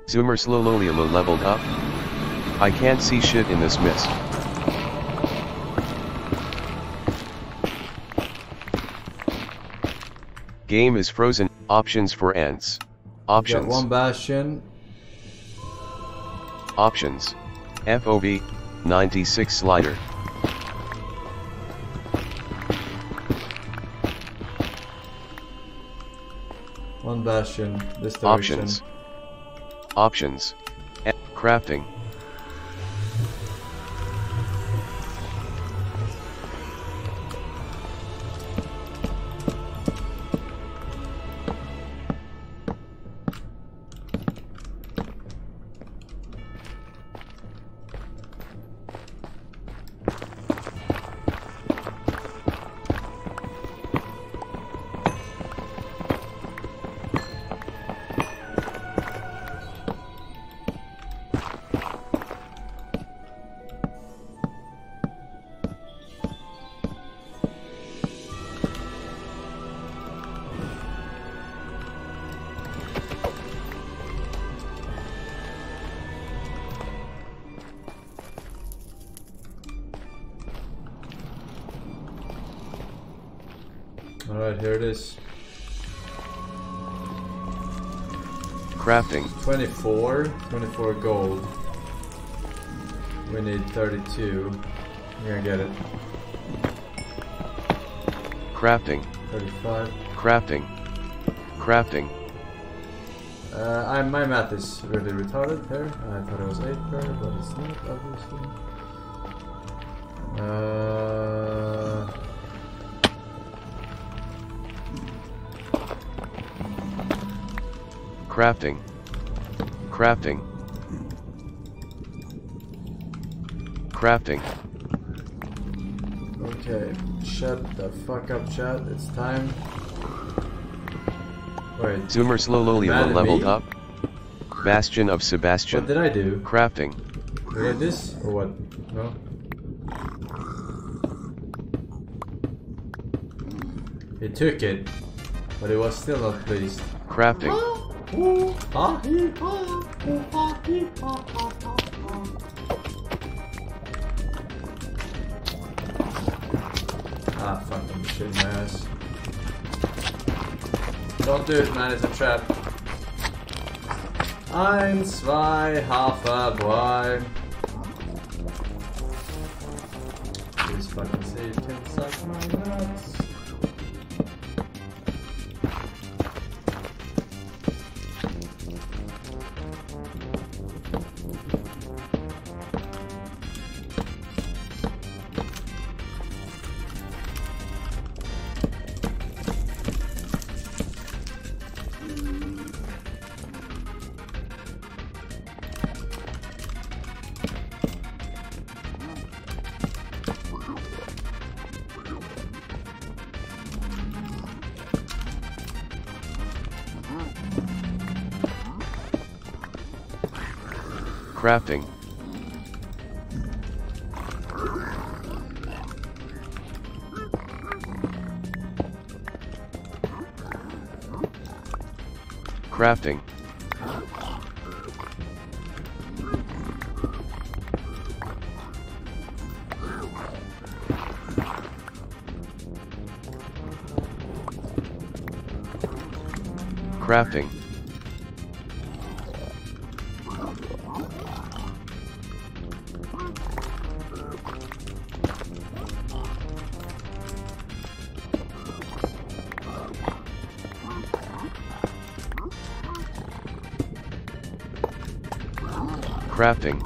Zoomer Slololiolo leveled up. I can't see shit in this mist. Game is frozen. Options for ants. Options. one bastion. Options. FOV. 96 slider. This direction. Options. Options. Crafting. Crafting. 24. 24 gold. We need 32. We're gonna get it. Crafting. 35. Crafting. Crafting. Uh, I, my math is really retarded here. I thought it was 8 per, but it's not, obviously. Crafting. Crafting. Crafting. okay, shut the fuck up, chat. It's time. Wait, Zoomer Mad Slololiolo leveled up. Bastion of Sebastian. what did I do? Crafting. Did I this or what? No. He took it, but it was still not pleased. Crafting. Ah, shit in my ass. Don't do it, man. It's a trap. Eins, zwei, Hafer, Crafting. Crafting. Crafting. Crafting.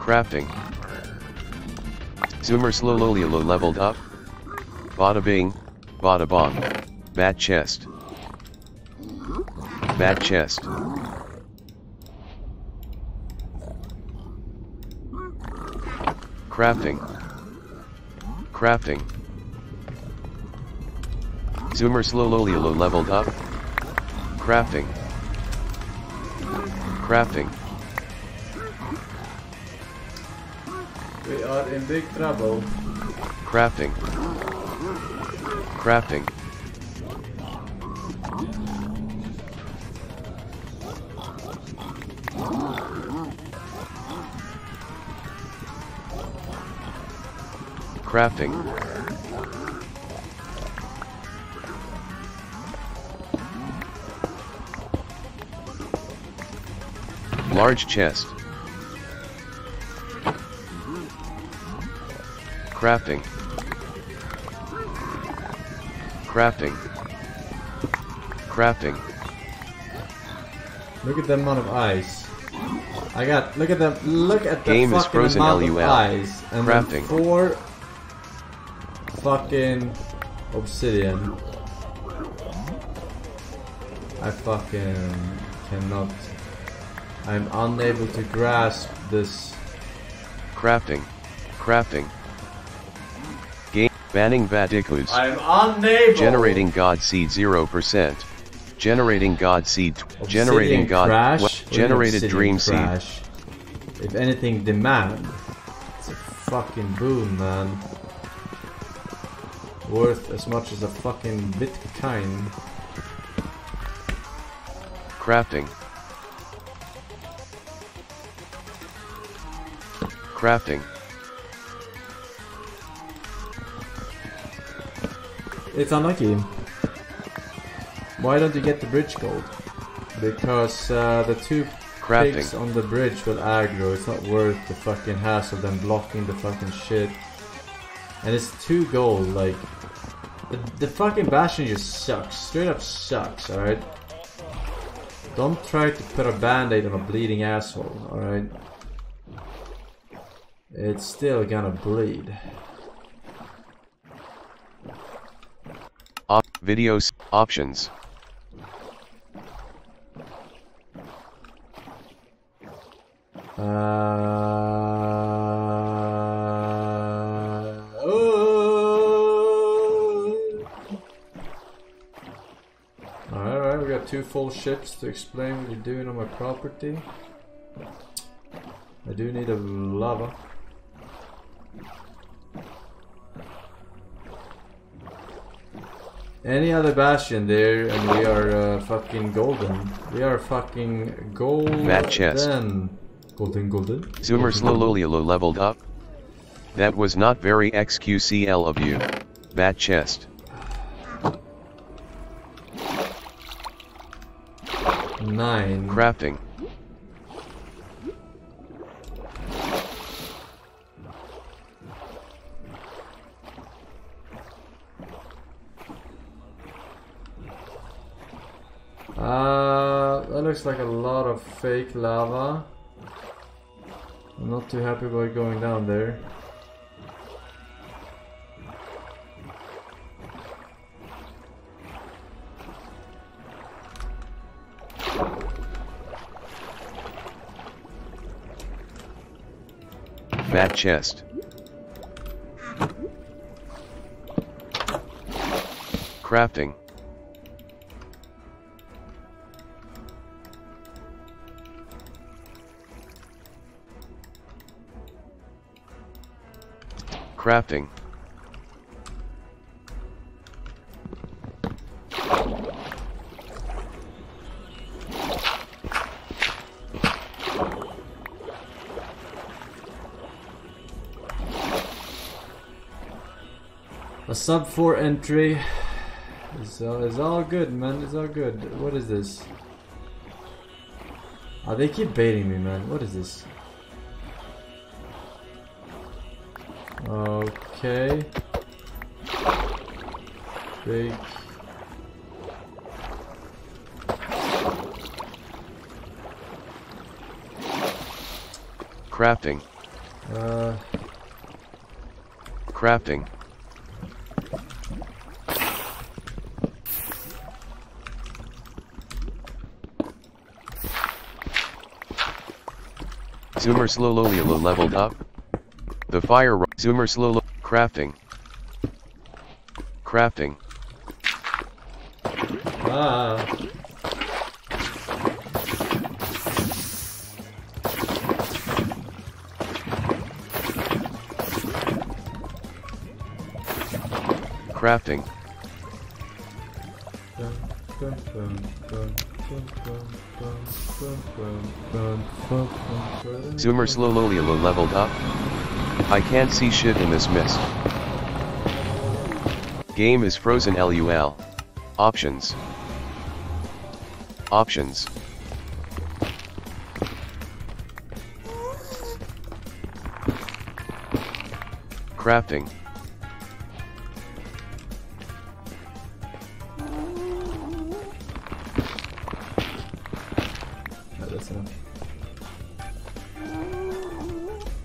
Crafting. Zoomer Slowlolilo leveled up. Bada bing, bada bong. Bat chest. Bat chest. Crafting. Crafting. Zoomer Slowlolilo leveled up. Crafting. Crafting. We are in big trouble. Crafting. Crafting. Crafting. Large chest. Crafting. Crafting. Crafting. Look at the amount of ice. I got. Look at the. Look at the Game is fucking frozen amount LUL. of ice. And Crafting. four fucking obsidian. I fucking cannot. I'm unable to grasp this. Crafting. Crafting. Game banning Vatikus. I'm unable. Generating God Seed 0%. Generating God Seed. Generating God. crash. what- What do you mean generated obsidian Dream Seed. If anything, demand. It's a fucking boom, man. Worth as much as a fucking Bitcoin. Crafting. Crafting. It's unlucky. Why don't you get the bridge gold? Because uh, the two Crafting. pigs on the bridge will aggro. It's not worth the fucking hassle of them blocking the fucking shit. And it's two gold. Like the, the fucking Bastion just sucks. Straight up sucks. All right. Don't try to put a band-aid on a bleeding asshole. All right. It's still gonna bleed. Op videos. Options. Uh, two full ships to explain what you're doing on my property. I do need a lava. any other bastion there, and we are uh, fucking golden. We are fucking golden. Bat chest. Golden, golden. Zoomer Slololiolo leveled up. That was not very XQCL of you. Bat chest. Nine. Crafting. Uh, that looks like a lot of fake lava. I'm not too happy about going down there. Bat chest. Crafting. Crafting. A sub 4 entry. All, it's all good, man. It's all good. What is this? Oh, they keep baiting me, man. What is this? Okay. Big. Crafting. Uh, Crafting. Zoomer Slololiolo leveled up. The fire ro- Zoomer Slolo crafting. Crafting. ah. Crafting. Dun, dun, dun, Zoomer Slowloliola leveled up. I can't see shit in this mist. Game is frozen LUL. Options. Options. Crafting.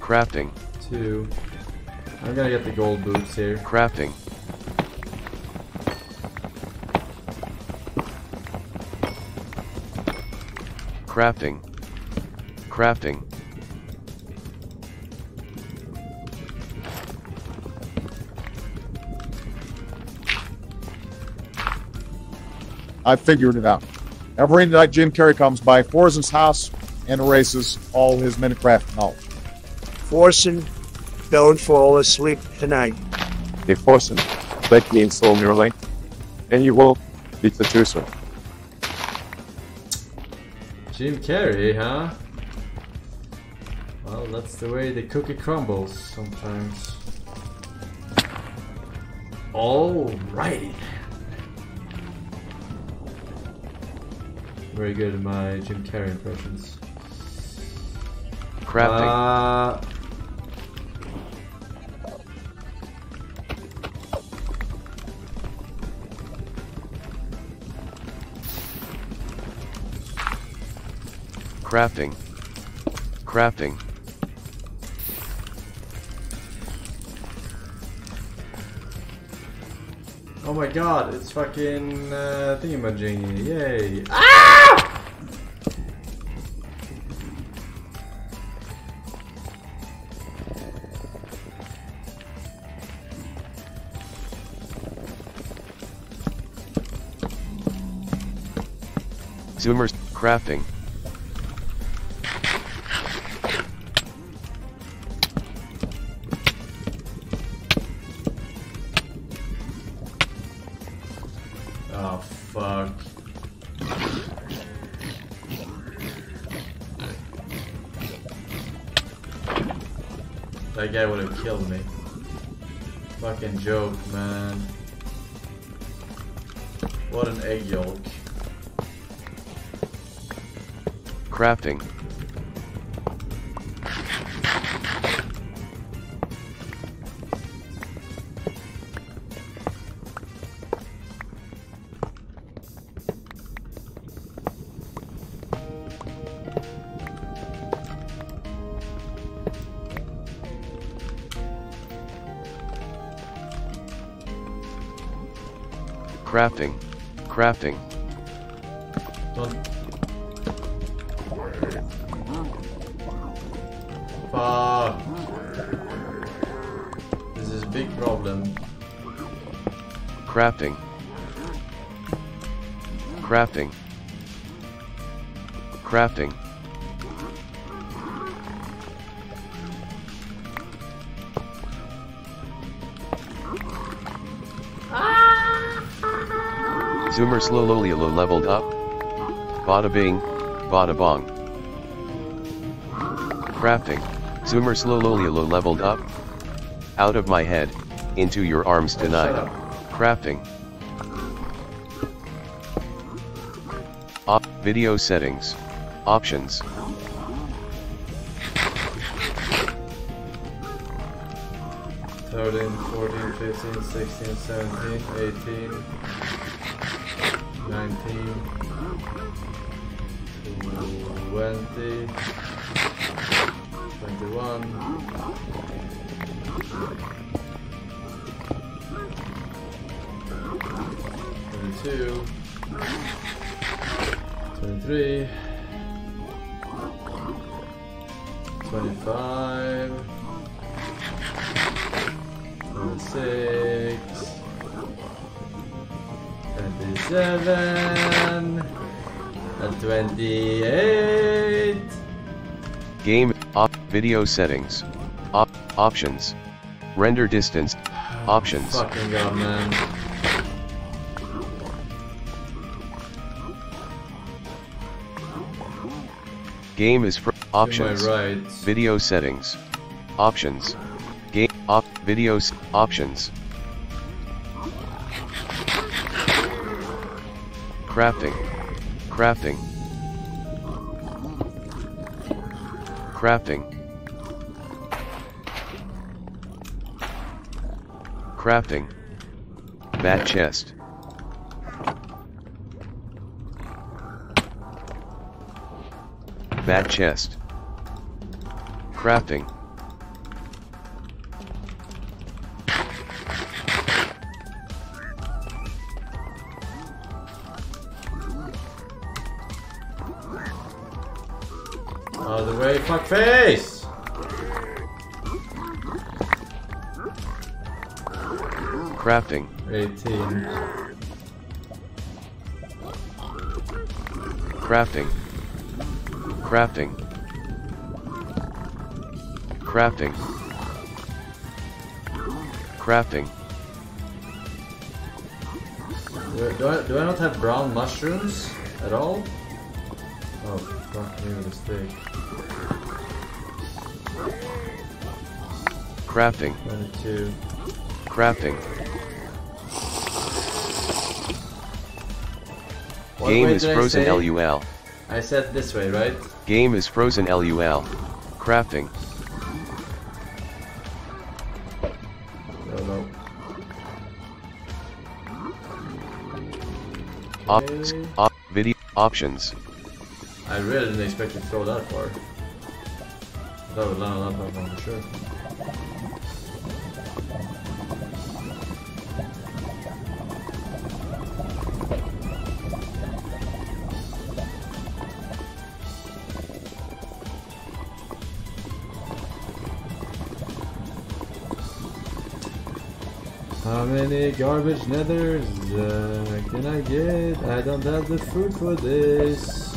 Crafting. Two. I'm gonna get the gold boots here. Crafting. Crafting. Crafting. I figured it out. Every night Jim Carrey comes by Forsen's house and erases all his Minecraft knowledge. Forsen, don't fall asleep tonight. They force him. Let me install Neuralink, and you will beat the Tucson. Jim Carrey, huh? Well, that's the way the cookie crumbles sometimes. Alrighty. Very good at my Jim Carrey impressions. Crafting. Uh, Crafting. Crafting. oh my god, it's fucking uh, thingamajiggy. Yay. Ah! Zoomers. Crafting. Killed me. Fucking joke, man. What an egg yolk. Crafting. Crafting. Crafting. Don't. Fuck. This is a big problem. Crafting. Crafting. Crafting. Zoomer Slowloliolo leveled up. Bada bing, bada bong. Crafting. Zoomer Slowloliolo leveled up. Out of my head, into your arms tonight. Crafting. Op video settings. Options. Thirteen, fourteen, fifteen, sixteen, seventeen, eighteen, 19, 20, 21, 22, 23, Game, op, video settings, op, options, render distance, [SIGHS] options. Fucking god, man. Game is from options, right. video settings, options, game, op, videos, options. Crafting, crafting. Crafting. Crafting. Bat chest. Bat chest. Crafting. Out of the way, fuck face! Crafting. 18. Crafting. Crafting. Crafting. Crafting. Do, do, I, do I not have brown mushrooms at all? Oh, fuck me with a stick. Crafting. 22. Crafting. What Game is did I frozen? LUL. I said this way, right? Game is frozen LUL. Crafting. No, no. Op, Okay. op, video, options. I really didn't expect to throw that far. I thought it would land on that platform for sure. Garbage nethers uh, can I get? I don't have the food for this.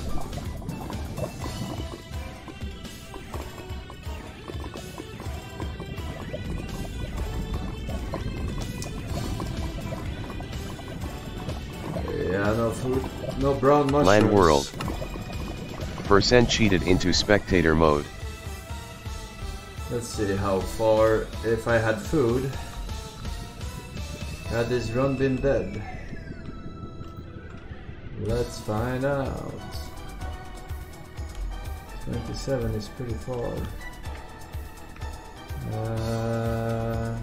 Yeah, no food. No brown mushrooms. LAN World. Percent cheated into spectator mode. Let's see how far, if I had food, had this run been dead? Let's find out. 27 is pretty far. Uh,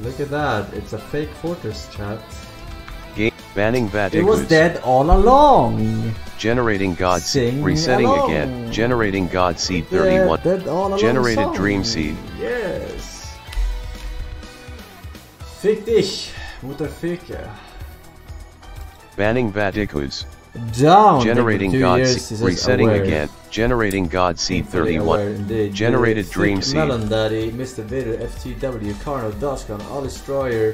look at that, it's a fake fortress chat. Game banning It was dead all along! Generating God Sing seed. Resetting along. again. Generating God seed Dead- 31. dead all Generated song. dream seed. Yes! Fick dich, Mutterficke. Uh, Banning Vatikus. Down! Generating God seed. Resetting aware. again. Generating God seed Thankfully aware 31. Generated Thick dream seed. Melon Daddy, Mr. Vader, FTW, Carno, Doscon, All Destroyer.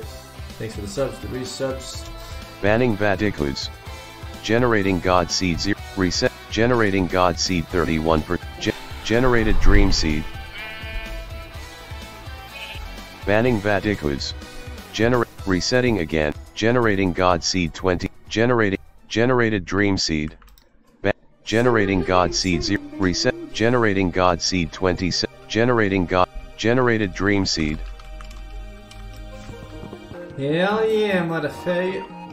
Thanks for the subs, the resubs. Banning Vatikus. Generating God seed 0. Reset. Generating God seed 31. Per, ge- generated dream seed. Banning Vatikus. Gener- resetting again. Generating God seed 20. Generating. Generated dream seed. Ba- generating God seed 0. Reset. Generating God seed 20. Generating God. Generated dream seed. Hell yeah, motherfucker.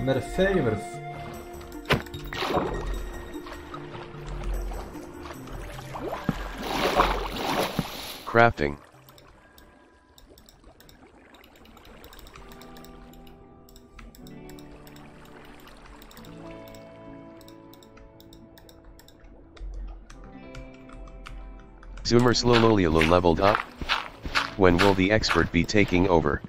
Motherfucker, motherfucker. Crafting. Zoomer Slololiolo leveled up. When will the expert be taking over?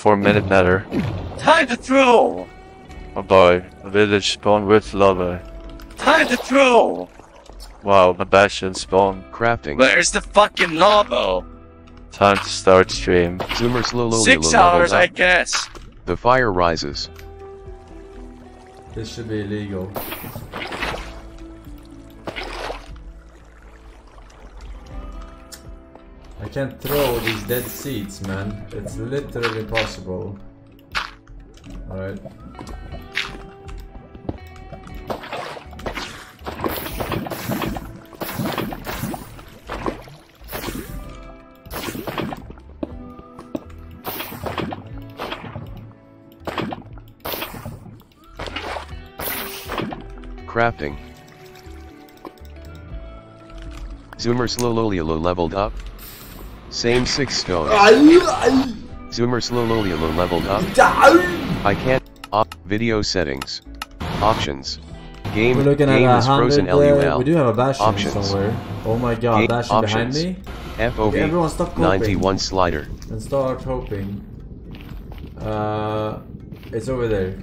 A four minute matter. Time to throw! Oh boy, a village spawned with lava. Time to throw! Wow, my bastion spawned. Crafting. Where's the fucking lava? Time to start stream. Zoomer Slololiolo Six leveled hours, I guess. The fire rises. This should be illegal. I can't throw these dead seeds, man. It's literally impossible. Alright. Crafting. Zoomer Slololiolo leveled up. Same 6 stones. Zoomer Slololiolo leveled up. I can't. Op. Video settings. Options. Game. We're looking game at a is frozen hundred. LUL. we do have a Bastion Options. somewhere. Oh my god, Game Bastion behind me. FOV. Okay, everyone stop coping. 91 slider. And start hoping. Uh, it's over there.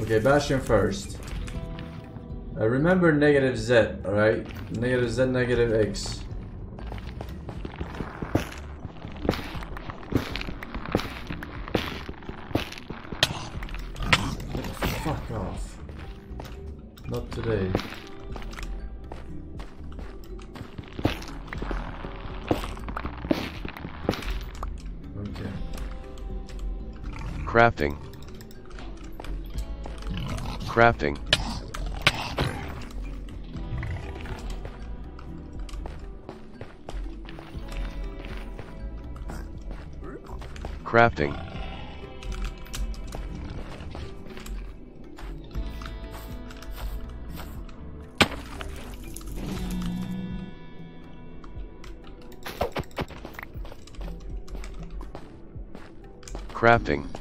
Okay, Bastion first. Uh, remember negative Z, alright? Negative Z, negative X. Crafting. Crafting. Crafting. Crafting.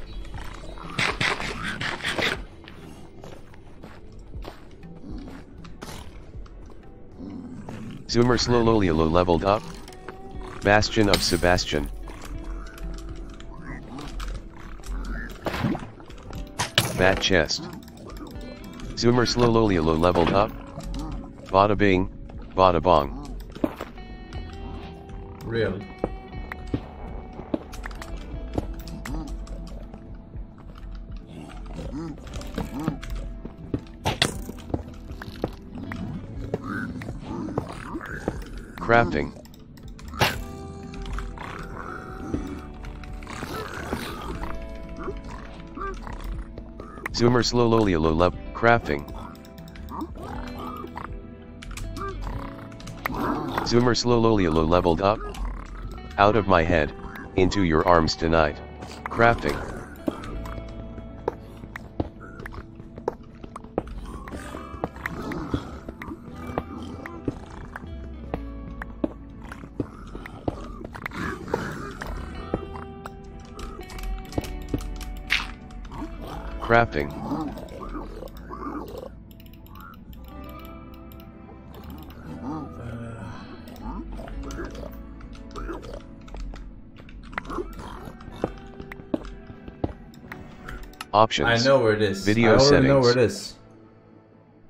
Zoomer Slololiolo leveled up. Bastion of Sebastian. Bat chest. Zoomer Slololiolo leveled up. Bada bing, bada bong. Crafting. Zoomer slow, slowly low level crafting. Zoomer slow, slowly low leveled up. Out of my head, into your arms tonight. Crafting. Crafting. Options. I know where it is. Video I already settings. know where it is.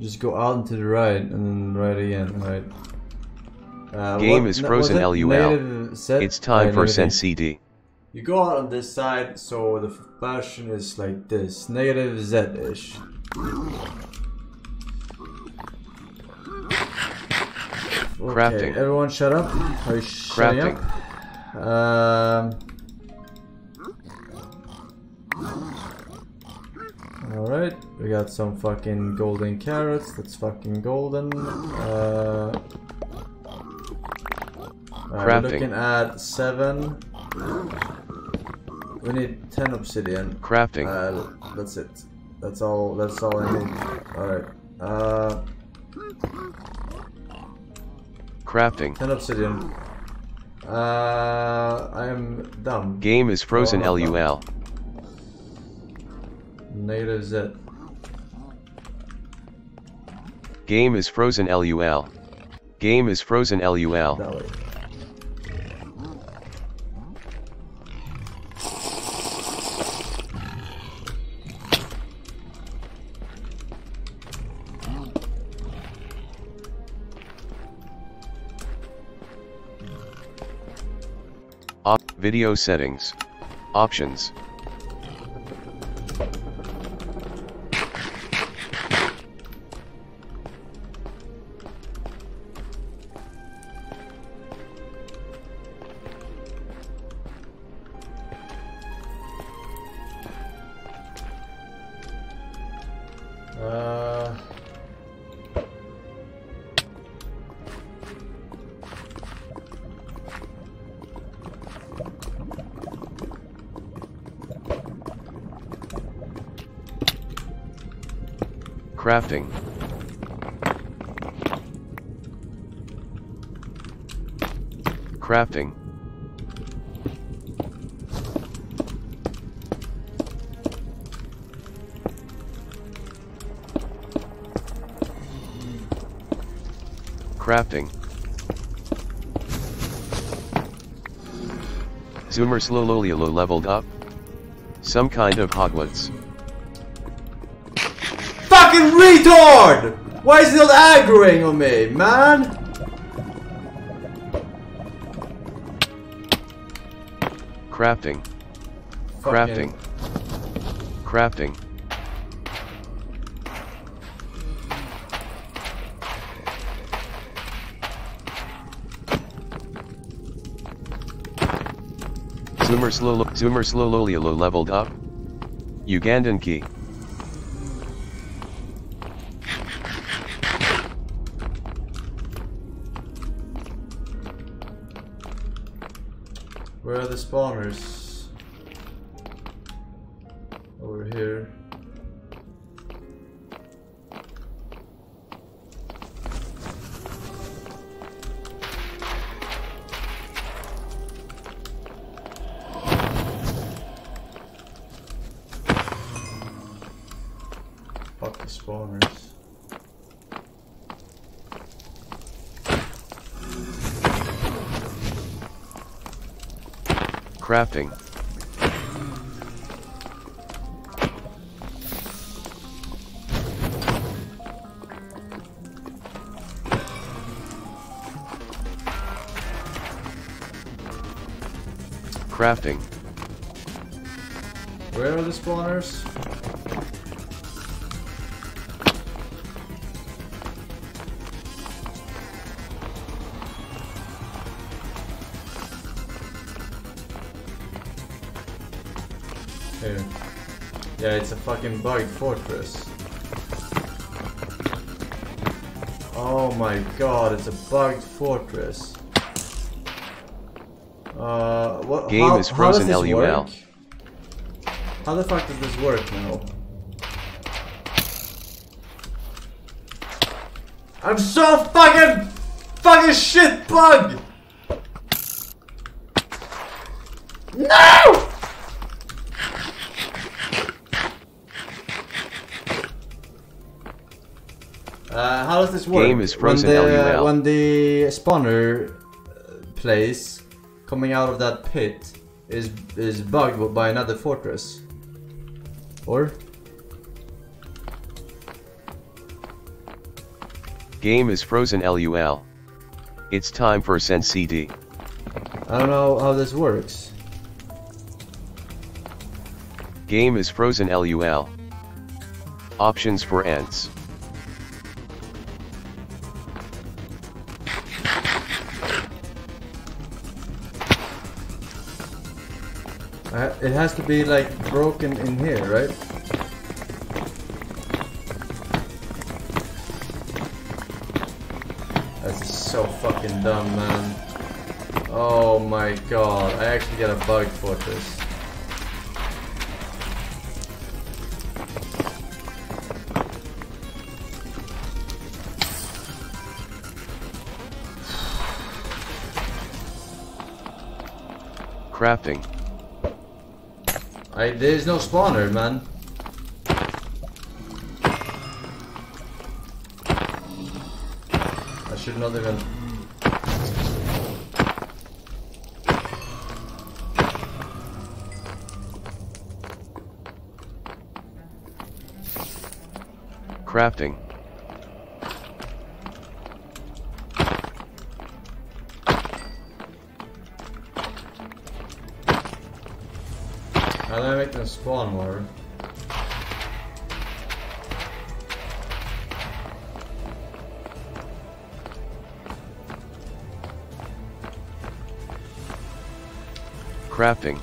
Just go out and to the right and then right again, right. Uh, Game what- is frozen LUL. It's time Yeah, for. Send CD. You go out on this side, so the fashion is like this, negative Z-ish. Okay, Crafting. everyone shut up. Are you Crafting. up? Um... Alright, we got some fucking golden carrots, that's fucking golden. Uh, Crafting. looking at 7. We need 10 obsidian. Crafting. Uh, that's it. That's all, that's all I need. Alright. Uh, Crafting. 10 obsidian. Uh, I am dumb. Game is frozen Oh, LUL. Negative Z. Game is frozen LUL. Game is frozen LUL. Video settings. Options. Crafting. Crafting. Crafting. Zoomer slowly low leveled up. Some kind of Hogwarts. Retard! Why is he not aggroing on me, man? Crafting. Crafting. Crafting. Zoomer slow Zoomer slowly low leveled up. Ugandan key. Spawners? Crafting. Crafting. Where are the spawners? Yeah, it's a fucking bugged fortress. Oh my god, it's a bugged fortress. Uh, what? Game how, is how does frozen this LUL. work? How the fuck does this work now? I'm so fucking fucking shit bug. No! Uh, how does this work? Game is frozen when the, LUL. when the spawner uh, place coming out of that pit is is bugged by another fortress. Or Game is frozen LUL. It's time for Send CD. I don't know how this works. Game is frozen LUL. Options for ants. It has to be like broken in here, right? This is so fucking dumb, man. Oh my god, I actually got a bug fortress. Crafting. I there's no spawner, man. I should not even. Crafting. How do I make them spawn more? Crafting.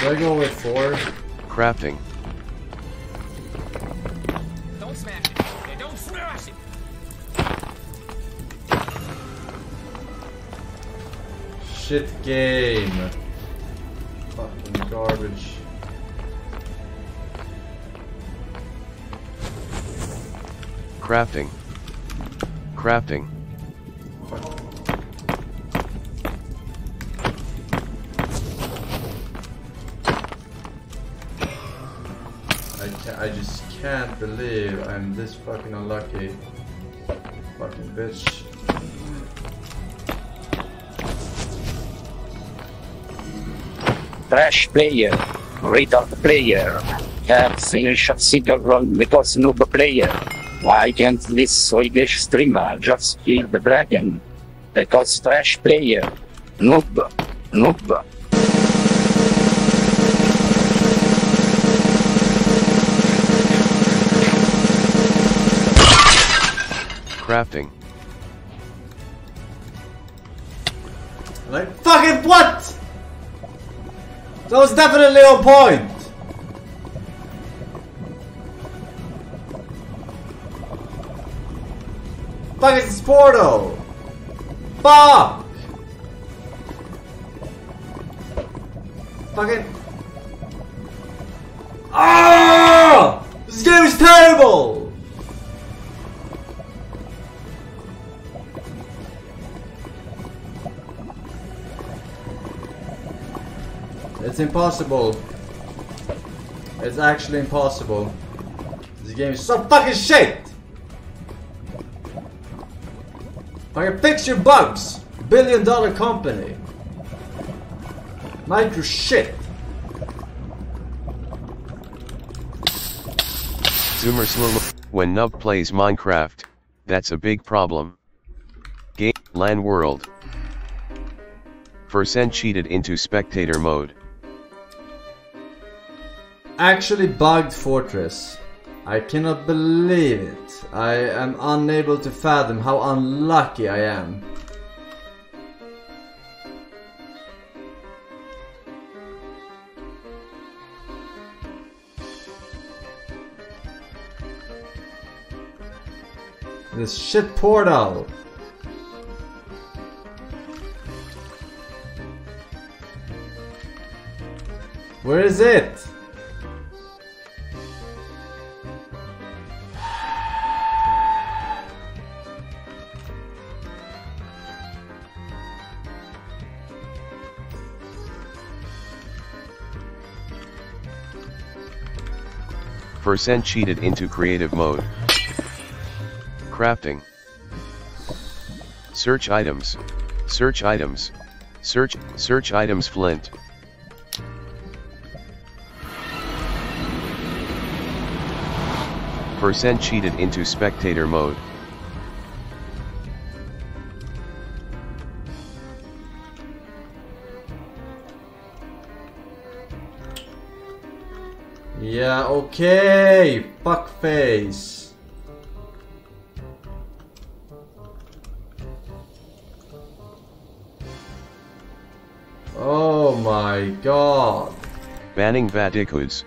Do I go with four? Crafting. Shit game. Fucking garbage. Crafting. Crafting. I, I just can't believe I'm this fucking unlucky. Fucking bitch. Trash player, retard player, can't finish a single run because noob player. Why can't this Swedish streamer just kill the dragon? Because trash player, noob, noob. Crafting. Like, fucking what? That was definitely on point! Fuck is this portal? Fuck! Fucking... Ah! This game is terrible! It's impossible. It's actually impossible. This game is so fucking shit! Fucking fix your bugs! Billion dollar company. Micro shit. Zoomer slow. When Nub plays Minecraft, that's a big problem. Game LAN World. Percent cheated into spectator mode. Actually bugged fortress. I cannot believe it. I am unable to fathom how unlucky I am. This shit portal! Where is it? Percent cheated into creative mode. Crafting. Search items. Search items. Search, search items flint. Percent cheated into spectator mode. Yeah, okay! Fuckface! Oh my god! Banning Vatikus.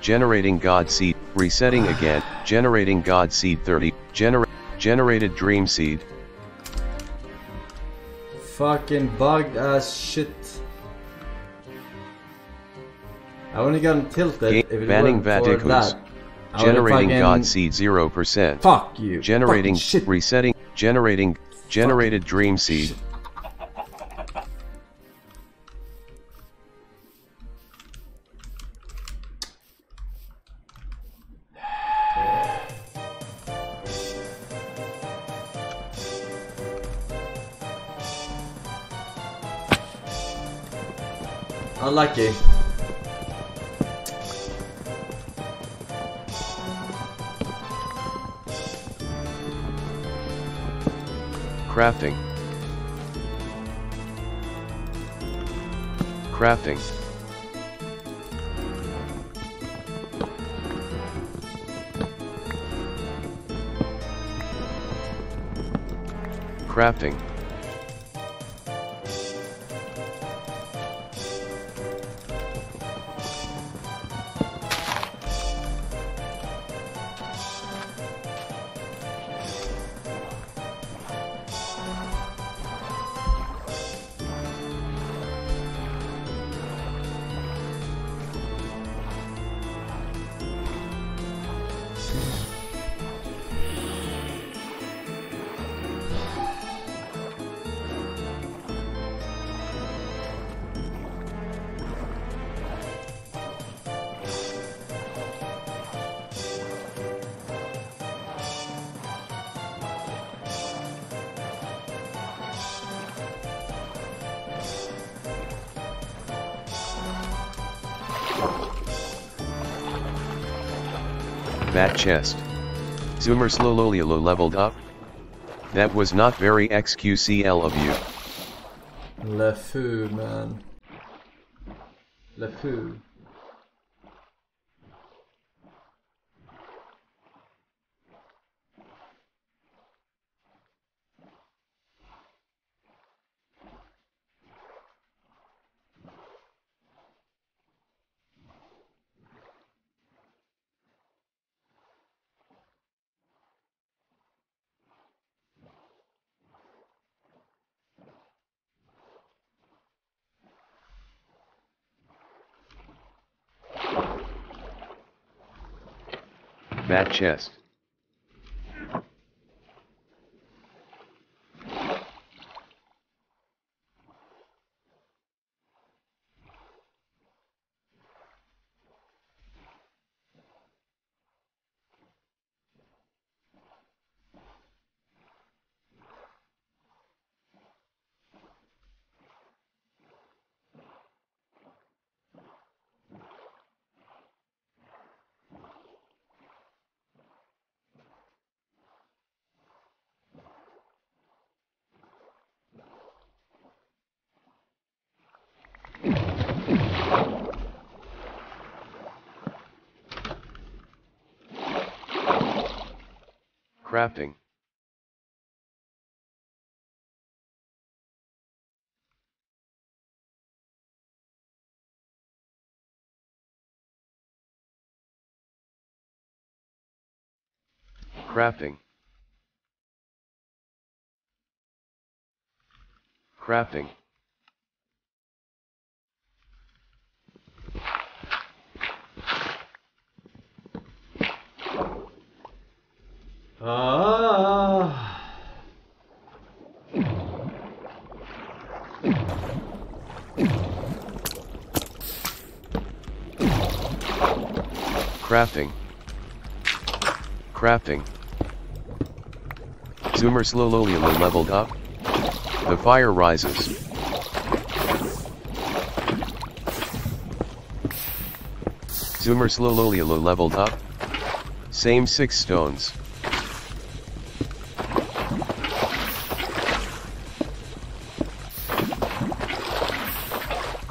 Generating God Seed, resetting again, generating God Seed 30, gener generated Dream Seed. Fucking bugged ass shit. I only got tilted Ga- if it banning for that. I Generating fucking- God Seed 0%. Fuck you. Generating, shit. resetting, generating, generated Dream Seed. Unlucky. Crafting. Crafting. Crafting. Chest. Zoomer Slowloliolo leveled up? That was not very XQCL of you. LeFou, man. LeFou. That chest. Crafting. Crafting. Crafting. Ah. Crafting. Crafting. Zoomer slowly leveled up. The fire rises. Zoomer slowly leveled up. Same 6 stones.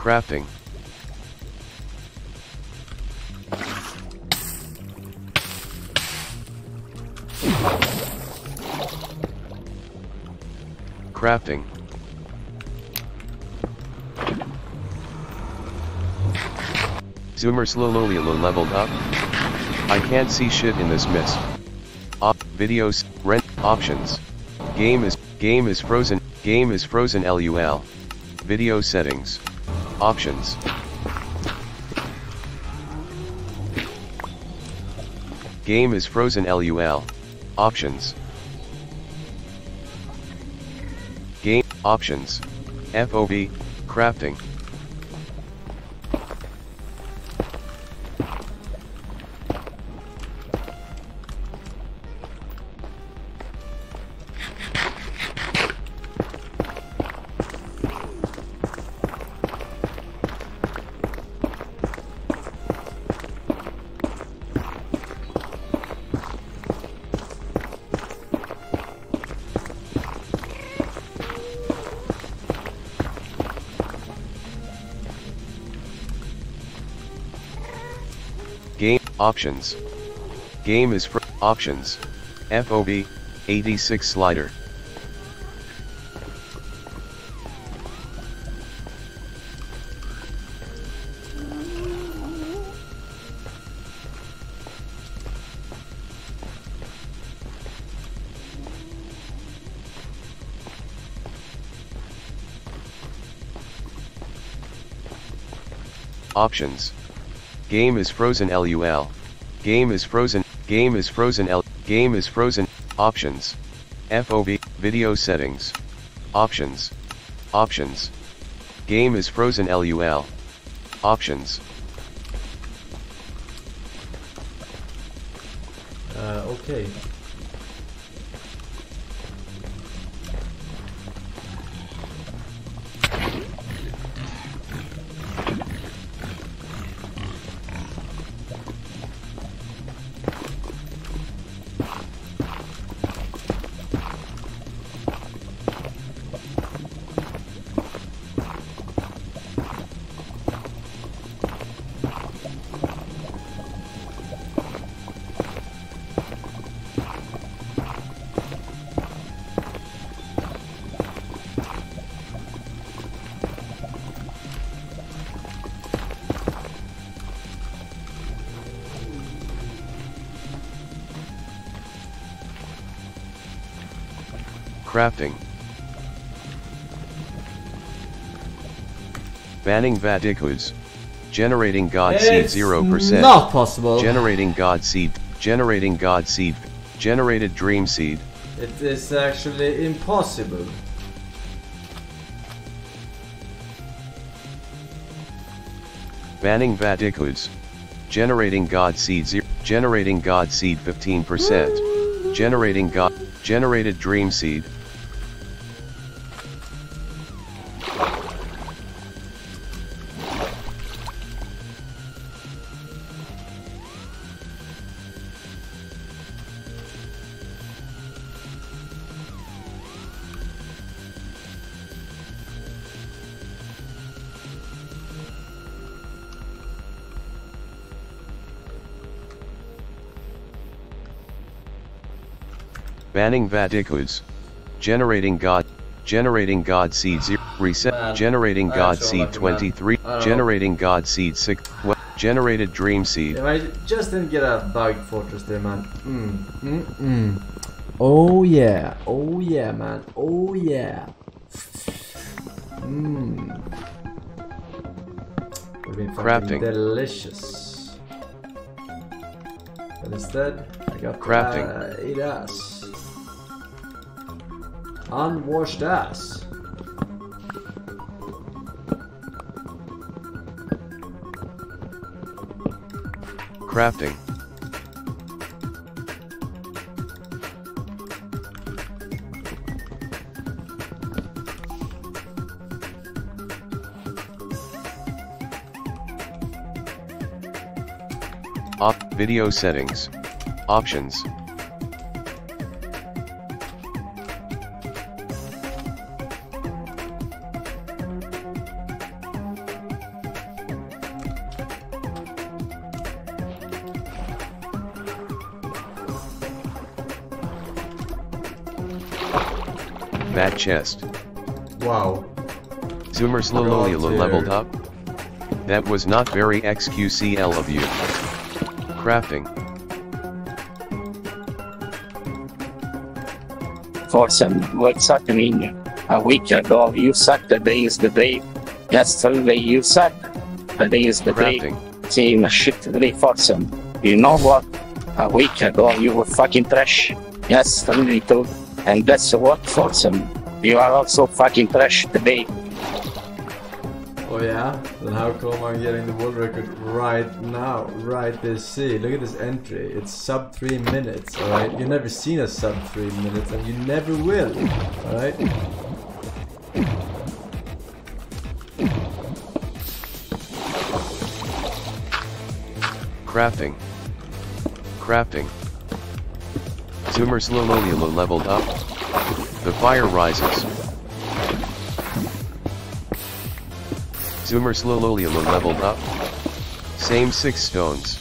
Crafting. Crafting. Zoomer slowly leveled up. I can't see shit in this mist. Op, videos, rent, options. Game is, game is frozen, game is frozen LUL. Video settings. Options. Game is frozen LUL. Options. Game options. FOV crafting. Options. Game is for options. FOV 86 slider. Options. Game is frozen LUL. Game is frozen. Game is frozen L. Game is frozen. Options. FOV. Video settings. Options. Options. Game is frozen LUL. Options. Crafting. Banning Vatikus. Generating God Seed 0%. not possible. Generating God Seed. Generating God Seed. Generated Dream Seed. It is actually impossible. Banning Vatikus. Generating God Seed 0. Generating God Seed 15%. Generating God. Generated Dream Seed. Banning Vatikus. Generating God. Generating God Seed 0. Reset. Man, generating I God Seed like 23. man. Know. Generating God Seed 6. Well, generated Dream Seed. If I just didn't get a bug fortress there, man. Mm, mm, mm. Oh yeah, oh yeah, man, oh yeah. Mmm. Would be fucking Crafting. delicious. But instead, I got Crafting. Uh, eat ass. Unwashed ass. Crafting. Op video settings. Options. Chest. Wow. Zoomer Slololula leveled up. That was not very XQCL of you. Crafting. For some, what's happening? A week ago, you said the day is the day. Yesterday, you said the day is the day. Saying a shit today for some. You know what? A week ago, you were fucking trash. Yesterday, too. And that's what for some. You are also fucking trash today. Oh yeah? Then how come I'm getting the world record right now? Right this see. Look at this entry. It's sub 3 minutes, alright? You've never seen a sub 3 minutes and you never will. Alright? Crafting. Crafting. Zoomer Slololula leveled up. The fire rises. Zoomer Slololula leveled up. Same 6 stones.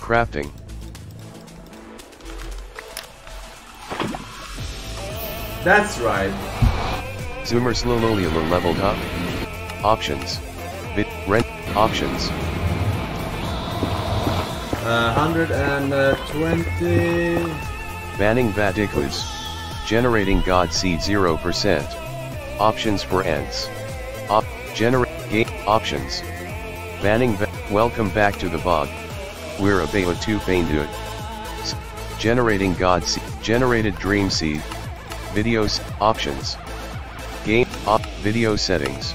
Crafting. That's right. Zoomer Slololula leveled up. Options. Bit rent options. Uh, 120. Banning Vatikus. Generating God Seed 0%. Options for ends. Op generate game options. Banning va Welcome back to the bog. We're a beta 2 Fainduit. S- Generating God Seed. Generated Dream Seed. Videos options. Game op video settings.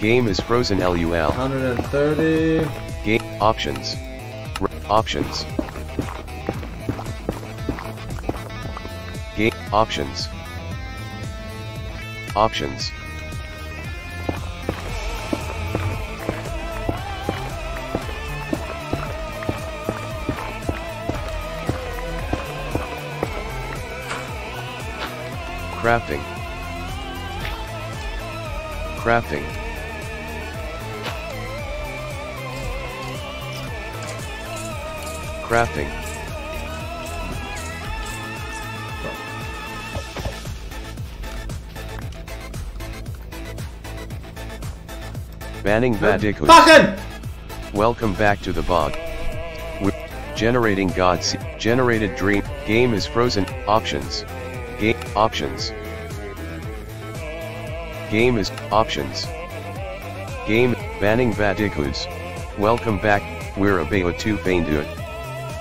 Game is frozen LUL. 130. Game options. R- options. Options. Options. Crafting. Crafting. Crafting. Banning Vadikus. Fucking! Welcome back to the bog. With generating God's generated dream game is frozen options. Game options. Game is options. Game banning Vadikus. Welcome back. We're a beta 2 Fainduit.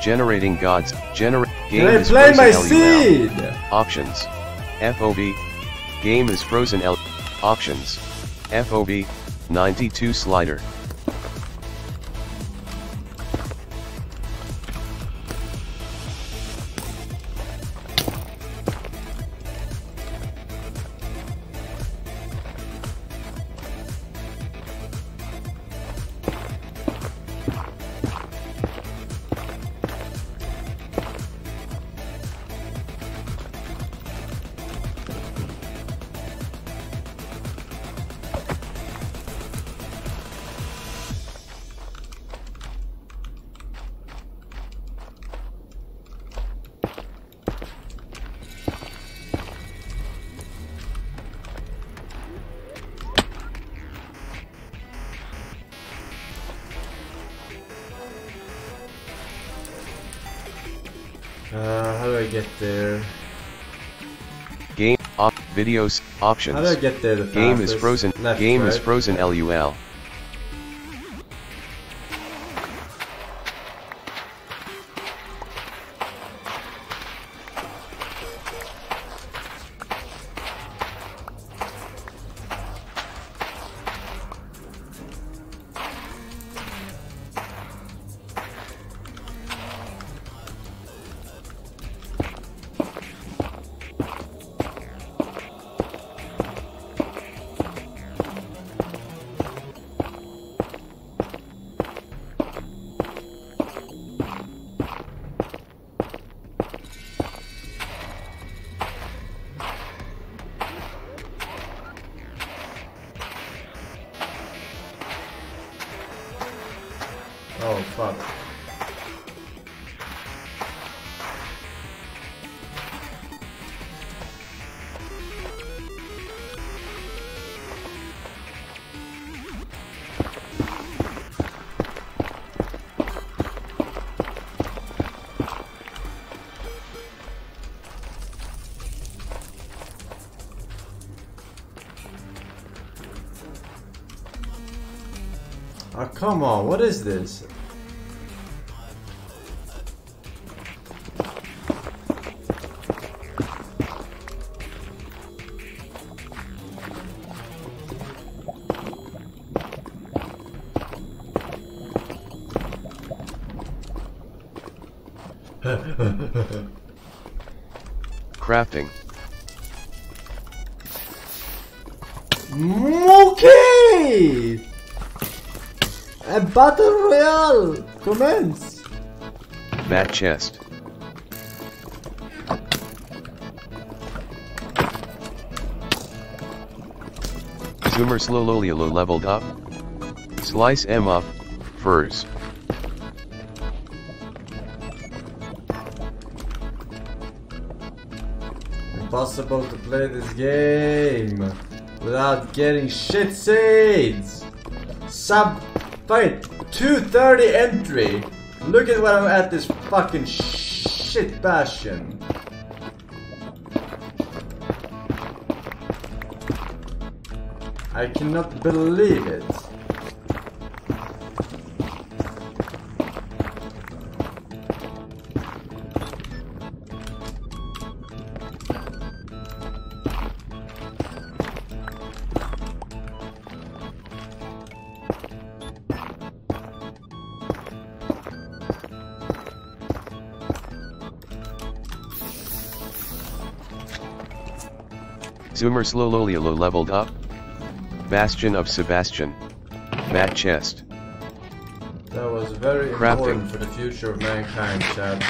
Generating gods. Generate game Can I is play my seed? Options. FOV. Game is frozen L. Options. FOV. 92 slider. Videos options. How do I get there the Game is frozen. Left, Game is frozen. LUL. This? [LAUGHS] Crafting. Chest. Zoomer Slowloliolo leveled up. Slice M up. Furs. Impossible to play this game without getting shit seeds. Sub fight 230 entry. Look at what I'm at this fucking shit bastion. I cannot believe it. Zoomer Slowloliolo leveled up. Bastion of Sebastian. Bat chest. That was very Crafting. important for the future of mankind, Chad.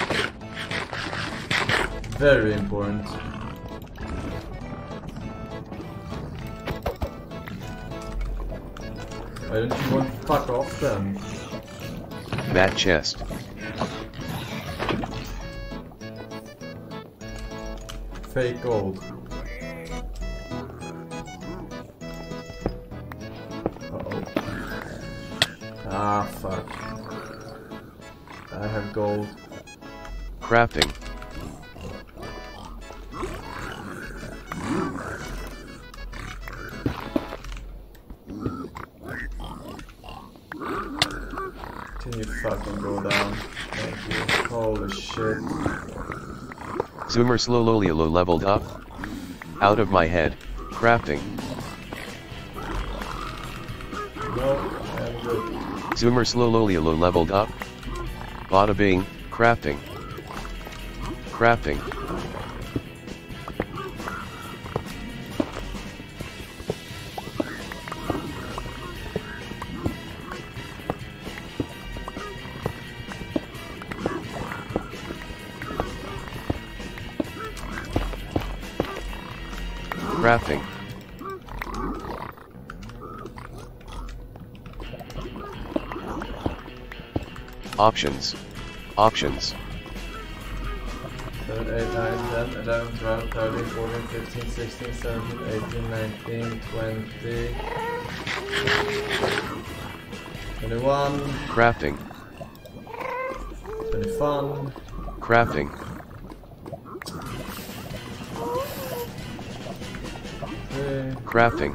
Very important. Why don't you want to fuck off then? Bat chest. Fake gold. Crafting. Can you fucking go down? Thank you. Holy shit. Zoomer Slowloliolo leveled up. Out of my head. Crafting. No, I'm good. Zoomer Slowloliolo leveled up. Bada bing. Crafting. Crafting. Crafting. Options. Options. 8, 9, 10, 11, 12, 13, 14, 15, 16, 17, 18, 19, 20, 21. Crafting. 21. Crafting. Okay. Crafting.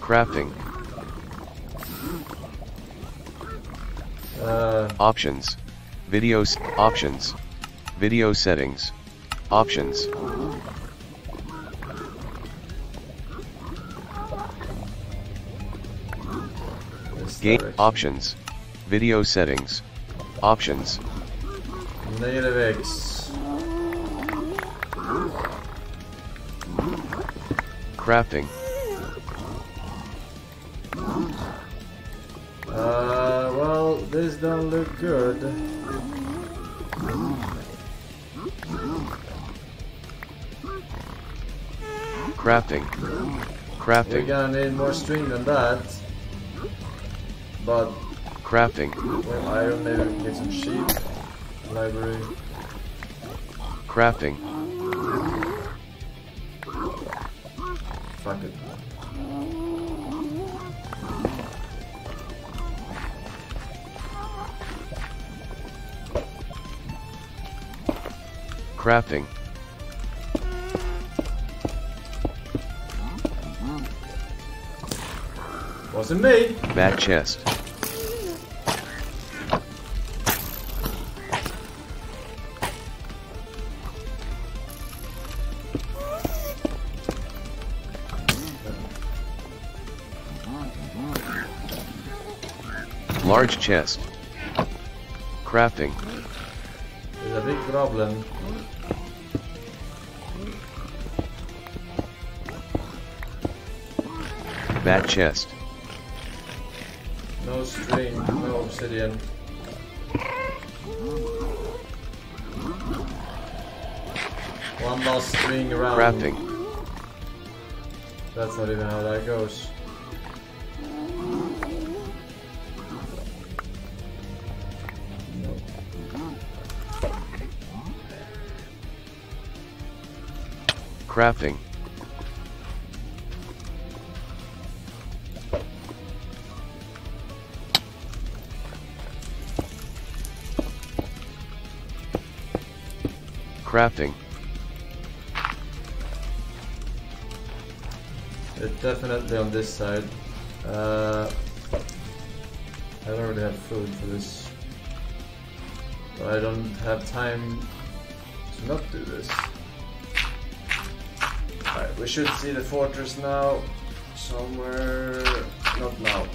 Crafting. Options. Videos. Options. Video settings. Options. Game options. Video settings. Options. Negative X. Crafting. Don't look good. Crafting. Crafting. We're gonna need more string than that. But, Crafting. well, iron, maybe we can get some sheep. Library. Crafting. Crafting. Wasn't me. Bat chest. Large chest. Crafting. There's a big problem. Bat chest. No string, no obsidian. One last string around. Crafting. That's not even how that goes. Crafting. Crafting. It's definitely on this side. Uh, I don't really have food for this. But I don't have time to not do this. Alright, we should see the fortress now. Somewhere. Not now.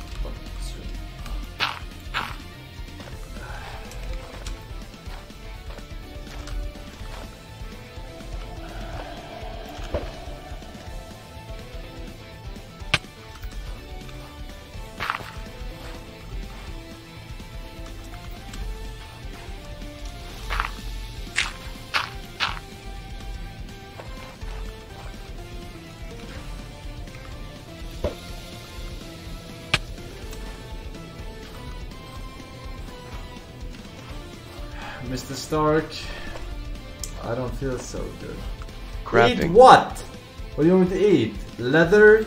Mr. Stark, I don't feel so good. Eat what? What do you want me to eat? Leather?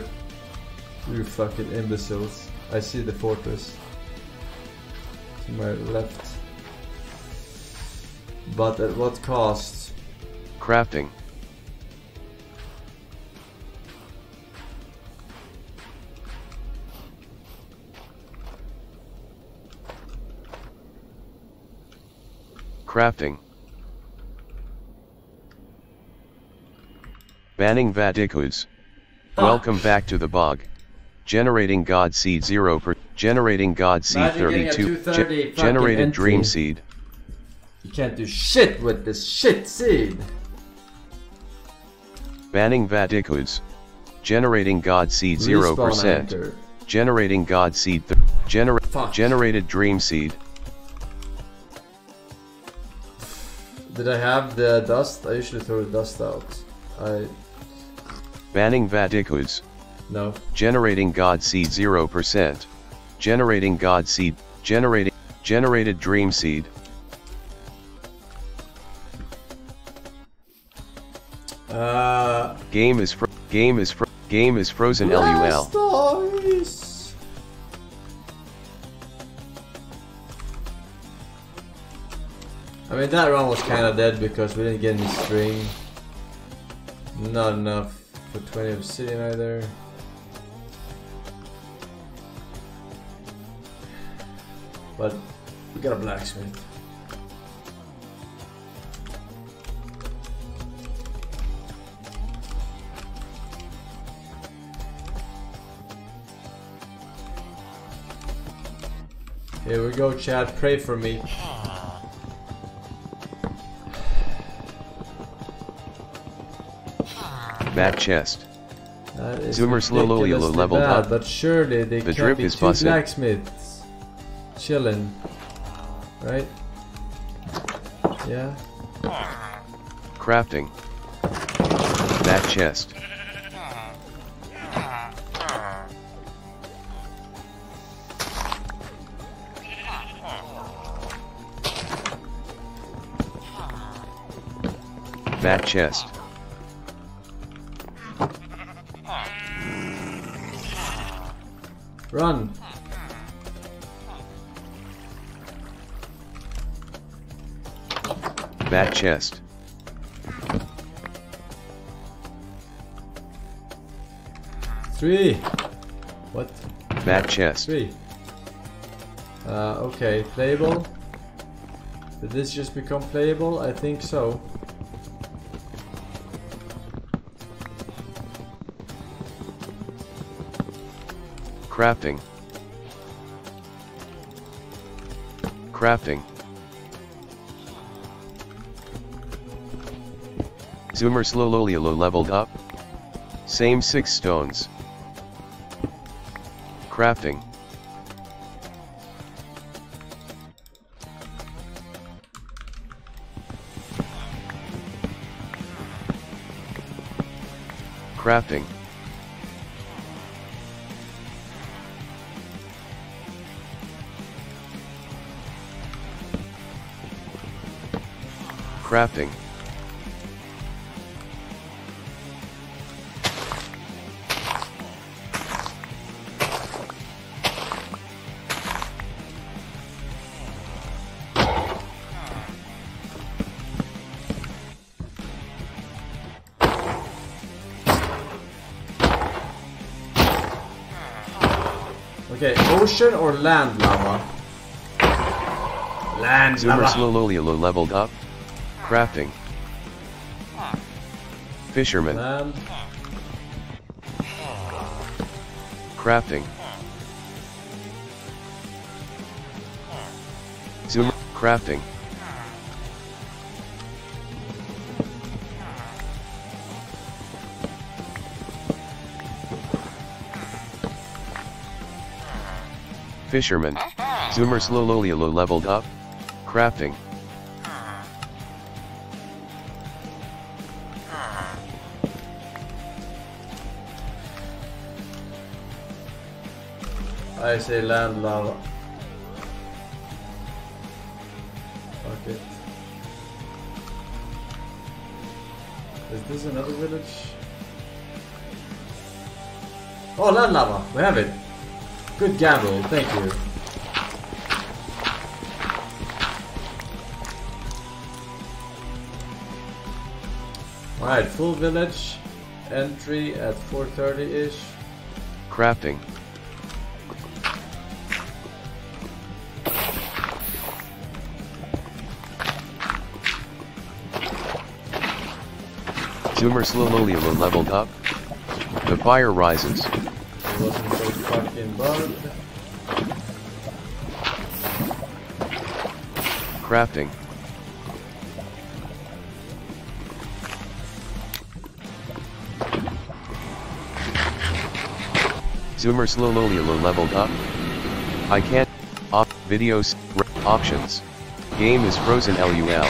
You fucking imbeciles. I see the fortress. To my left. But at what cost? Crafting. Crafting. Banning Vatikus. Ah. Welcome back to the bog. Generating God Seed 0 per generating God Seed Imagine getting a 32 230 Ge- generated Dream. Seed. You can't do shit with this shit seed. Banning Vatikus. Generating God Seed 0%. Generating God Seed gener- Fuck. generated Dream Seed. Did I have the dust? I usually throw the dust out. I Banning Vatikus. no. Generating God Seed 0%. Generating God Seed. Generating. Generated Dream Seed. Uh, Game is fr- game is fr- game is frozen LUL. I mean, that run was kinda dead because we didn't get any string. Not enough for 20 obsidian either. But we got a blacksmith. Here we go, Chad. Pray for me. Ah. Bat chest. That is Zoomer slowly ridiculously leveled bad, up. But surely they The drip be is two busted. blacksmiths chilling, right? Yeah. Crafting. Bat chest. Bat chest. Run. Bat chest. Three. What? Bat chest. Three. Uh, okay, playable. Did this just become playable? I think so. Crafting. Crafting. Zoomer slowly leveled up. Same 6 stones. Crafting. Crafting. Crafting. Okay, ocean or land lava? Land Zoomer lava. slowly leveled up. Crafting. Fisherman. Land. Crafting. Zoomer. Crafting. Fisherman. Zoomer slowly leveled up. Crafting. I say land lava. Fuck it. Is this another village? Oh, land lava. We have it. Good gamble. Thank you. Alright, full village. Entry at 4.30ish. Crafting. Zoomer slowly leveled up. The fire rises. Crafting. Zoomer slowly leveled up. I can't. Op videos. options. Game is frozen LUL.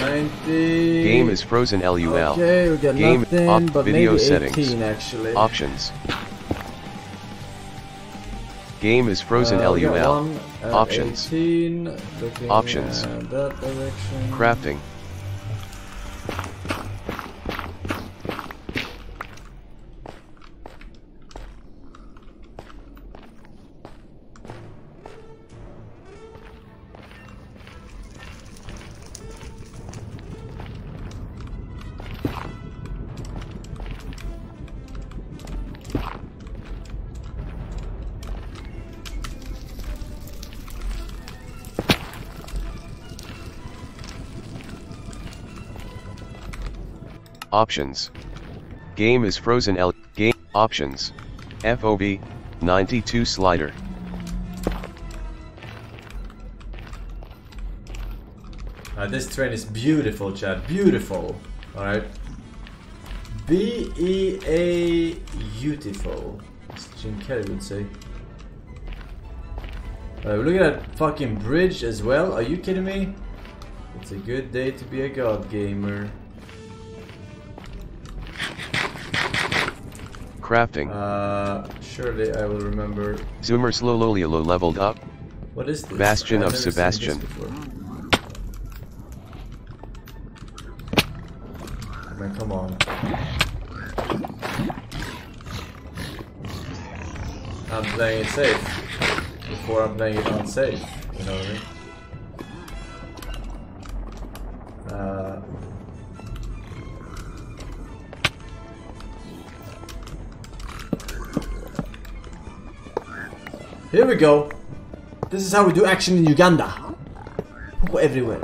90. Game is frozen LUL. Okay, we got Game nothing, op but video maybe settings. actually. Options. Game is frozen Uh, LUL. at Options. 18, looking Options. at that direction. Crafting. Options. Game is frozen L. Game. Options. FOV. 92 slider. Uh, this train is beautiful, Chad. Beautiful. Alright. B E A beautiful. As Jim Carrey would say. Uh, we're looking at fucking bridge as well. Are you kidding me? It's a good day to be a god gamer. Crafting. Uh, surely I will remember. Zoomer Slololiolo leveled up. What is this? Bastion of never seen this Sebastian. Man, come on. I'm playing it safe before I'm playing it unsafe. You know what I mean? Uh, here we go. This is how we do action in Uganda. People everywhere.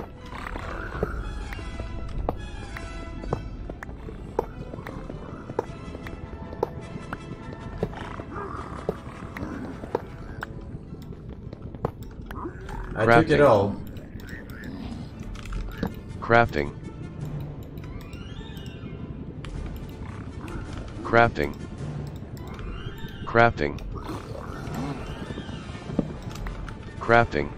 I took it Crafting. all. Crafting. Crafting. Crafting. Crafting.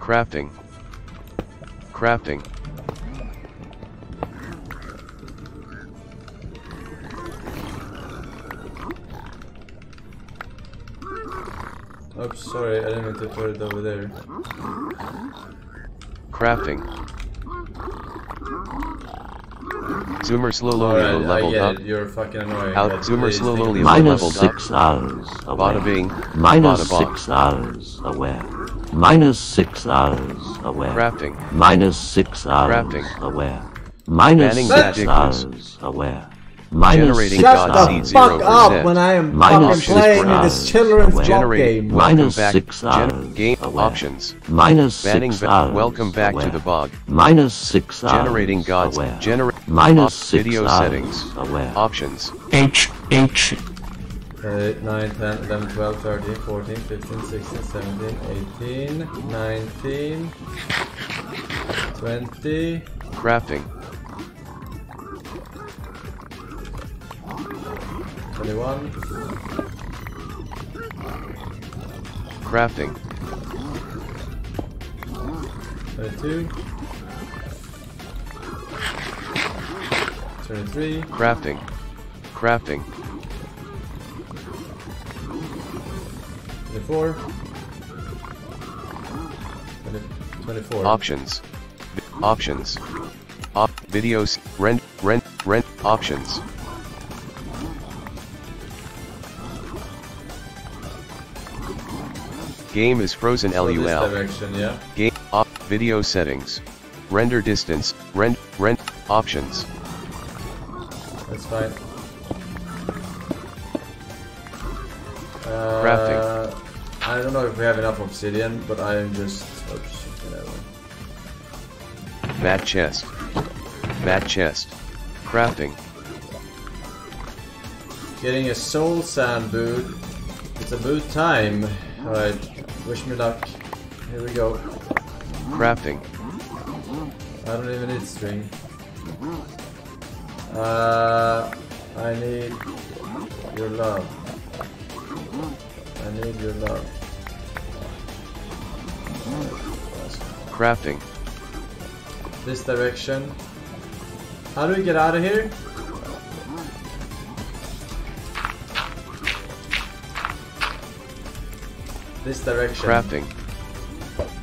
Crafting. Crafting. Sorry, I didn't mean to put it over there. Crafting. Zoomer Slololio Alright, I leveled get up. it, you're fucking annoying. Out Zoomer please think- Slololio Minus leveled up. six hours aware. Bada bing. Minus bada six hours aware. Minus six hours aware. Crafting. Minus six hours Crafting. aware. Minus Banning six hours aware. Minus Generating Shut God the fuck up when I am Minus fucking playing six in this children's aware. block game. Welcome Minus back. six Gen- hours game aware. options. Minus Banning. six hours welcome back aware. to the bog. Minus six hours Generating gods. aware. Generate. Minus six video hours settings. aware. Options. H H 8, 9, 10, 11, 12, 13, 14, 15, 16, 17, 18, 19, 20, Crafting. 21, Crafting. 22, 23, Crafting. Crafting. 24, 24. Options. Options. Op. Videos. Rent. Rent. Rent. Options. Game is frozen this LUL. yeah. Game. Op. Video settings. Render distance. Rent. Rent. Options. That's fine. Crafting. Uh, I don't know if we have enough obsidian, but I am just. Oh shit, whatever. Bat chest. Bat chest. Crafting. Getting a soul sand boot. It's a boot time. Alright, wish me luck. Here we go. Crafting. I don't even need string. Uh, I need your love. I need your love. Crafting. This direction. How do we get out of here? This direction. Crafting.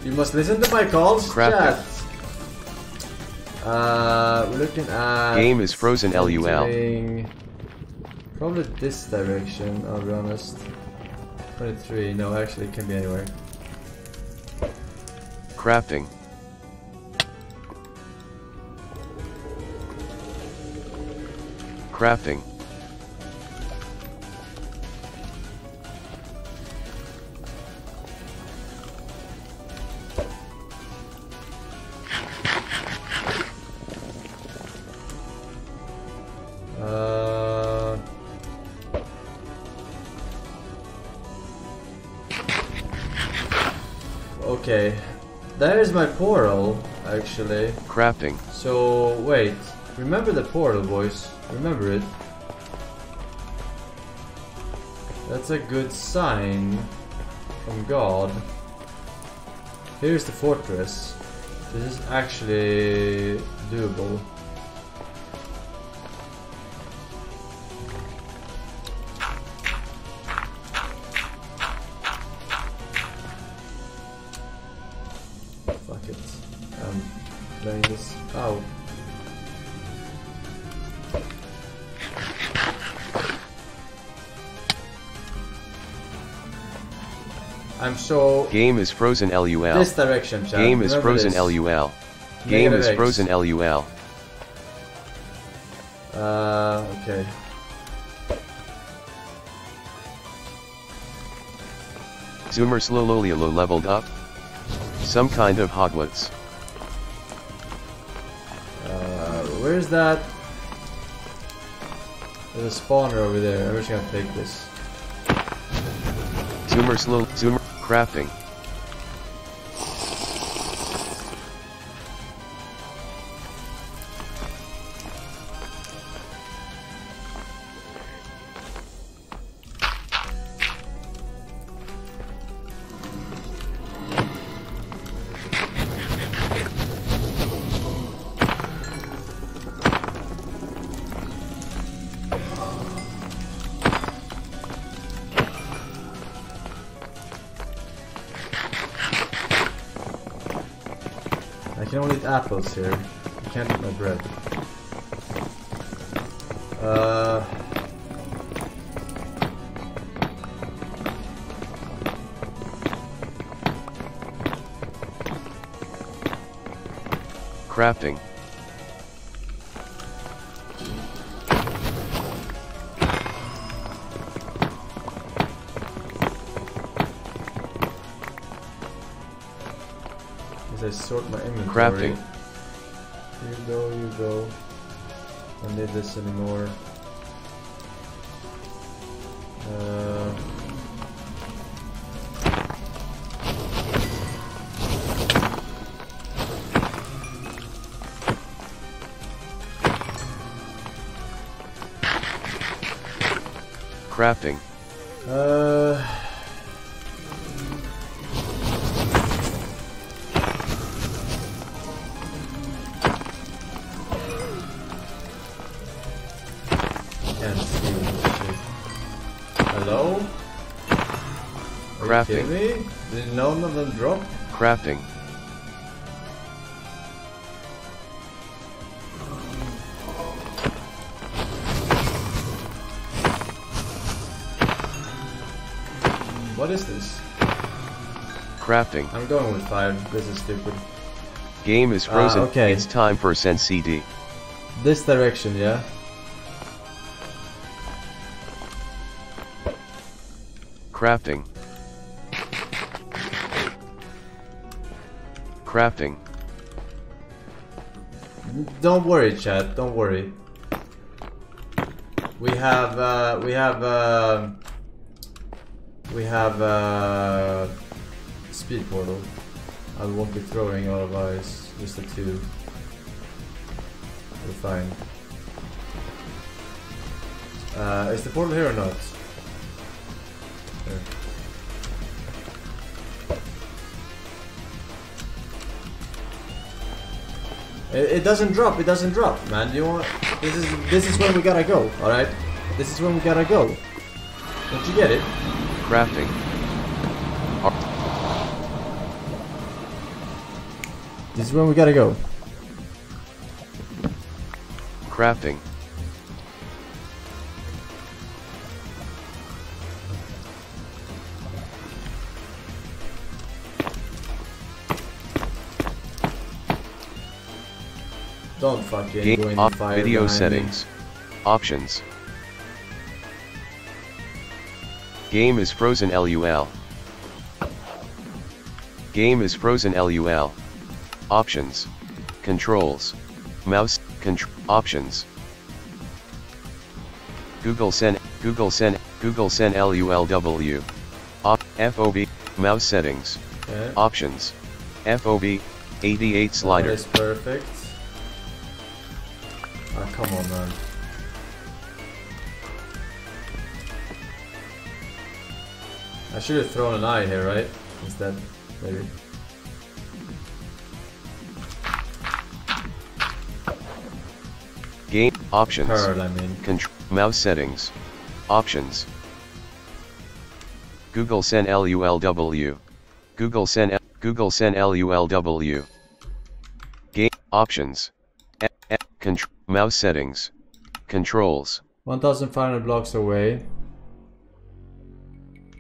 You must listen to my calls, Crafting. Chat. Uh, we're looking at... Game is frozen LUL. Probably this direction, I'll be honest. 23, no, actually it can be anywhere. Crafting. Crafting. That is my portal, actually. Crafting. So wait, remember the portal, boys. Remember it. That's a good sign from God. Here's the fortress. This is actually doable. Game is frozen LUL. This direction, chat. Game is Remember frozen this. LUL. Game Negative is X. frozen LUL. Uh, okay. Zoomer Slowlolilo leveled up. Some kind of Hogwarts. Uh, where's that? There's a spawner over there. I'm just gonna take this. Zoomer slow Zoomer crafting. Here. I can't eat my bread. Uh. Crafting. As I sort my inventory. Crafting. Go. Don't need this anymore. Uh, Crafting. Crafting. Did none of them drop? Crafting. What is this? Crafting. I'm going with five. This is stupid. Game is Ah, frozen. okay. It's time for Send CD. This direction, yeah? Crafting. Crafting. Don't worry, chat. Don't worry. We have, uh, we have, uh, we have, uh, speed portal. I won't be throwing all of ours, just the two. We're fine. Uh, is the portal here or not? It, it doesn't drop. It doesn't drop, man. You want? This is this is where we gotta go. All right. This is where we gotta go. Don't you get it? Crafting. This is where we gotta go. Crafting. Don't fucking Game the off fire video behind me. settings. Options. Game is frozen LUL. Game is frozen LUL. Options. Controls. Mouse, contr options. Google Send, Google Send, Google Send LULW. Op, FOV, mouse settings. Okay. Options. FOV, 88 slider. is perfect. Come on, man. I should have thrown an eye here, right? Instead, maybe. Game, options. Pearl, I mean. Contr mouse settings. Options. Google Send LULW. Google Send Google Send LULW. Game options. E- e- contr mouse settings. Controls. 1,500 blocks away.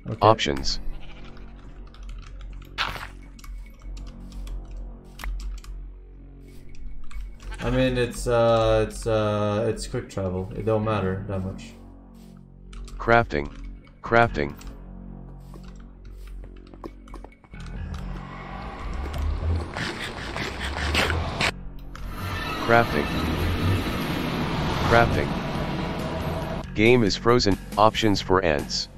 Okay. Options. I mean, it's uh, it's uh, it's quick travel. It don't matter that much. Crafting. Crafting. Crafting. Crafting. Game is frozen. Options for ants.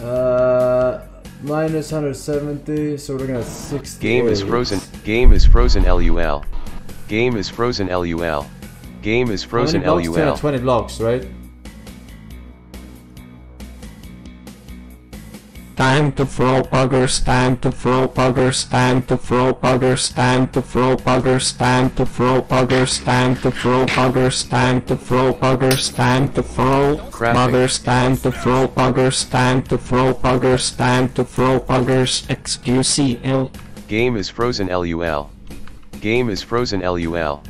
Uh, minus 170, so we're gonna 60. Game is frozen. Game is frozen LUL. Game is frozen LUL. Game is frozen How many blocks? LUL. 20 blocks, right? Time to throw buggers, time to throw buggers, time to throw buggers, time to throw buggers, time to throw buggers, time to throw buggers, time to throw buggers, time to throw buggers, time to throw buggers, time to throw buggers, time to throw buggers, XQCL. Game is frozen LUL. Game is frozen LUL.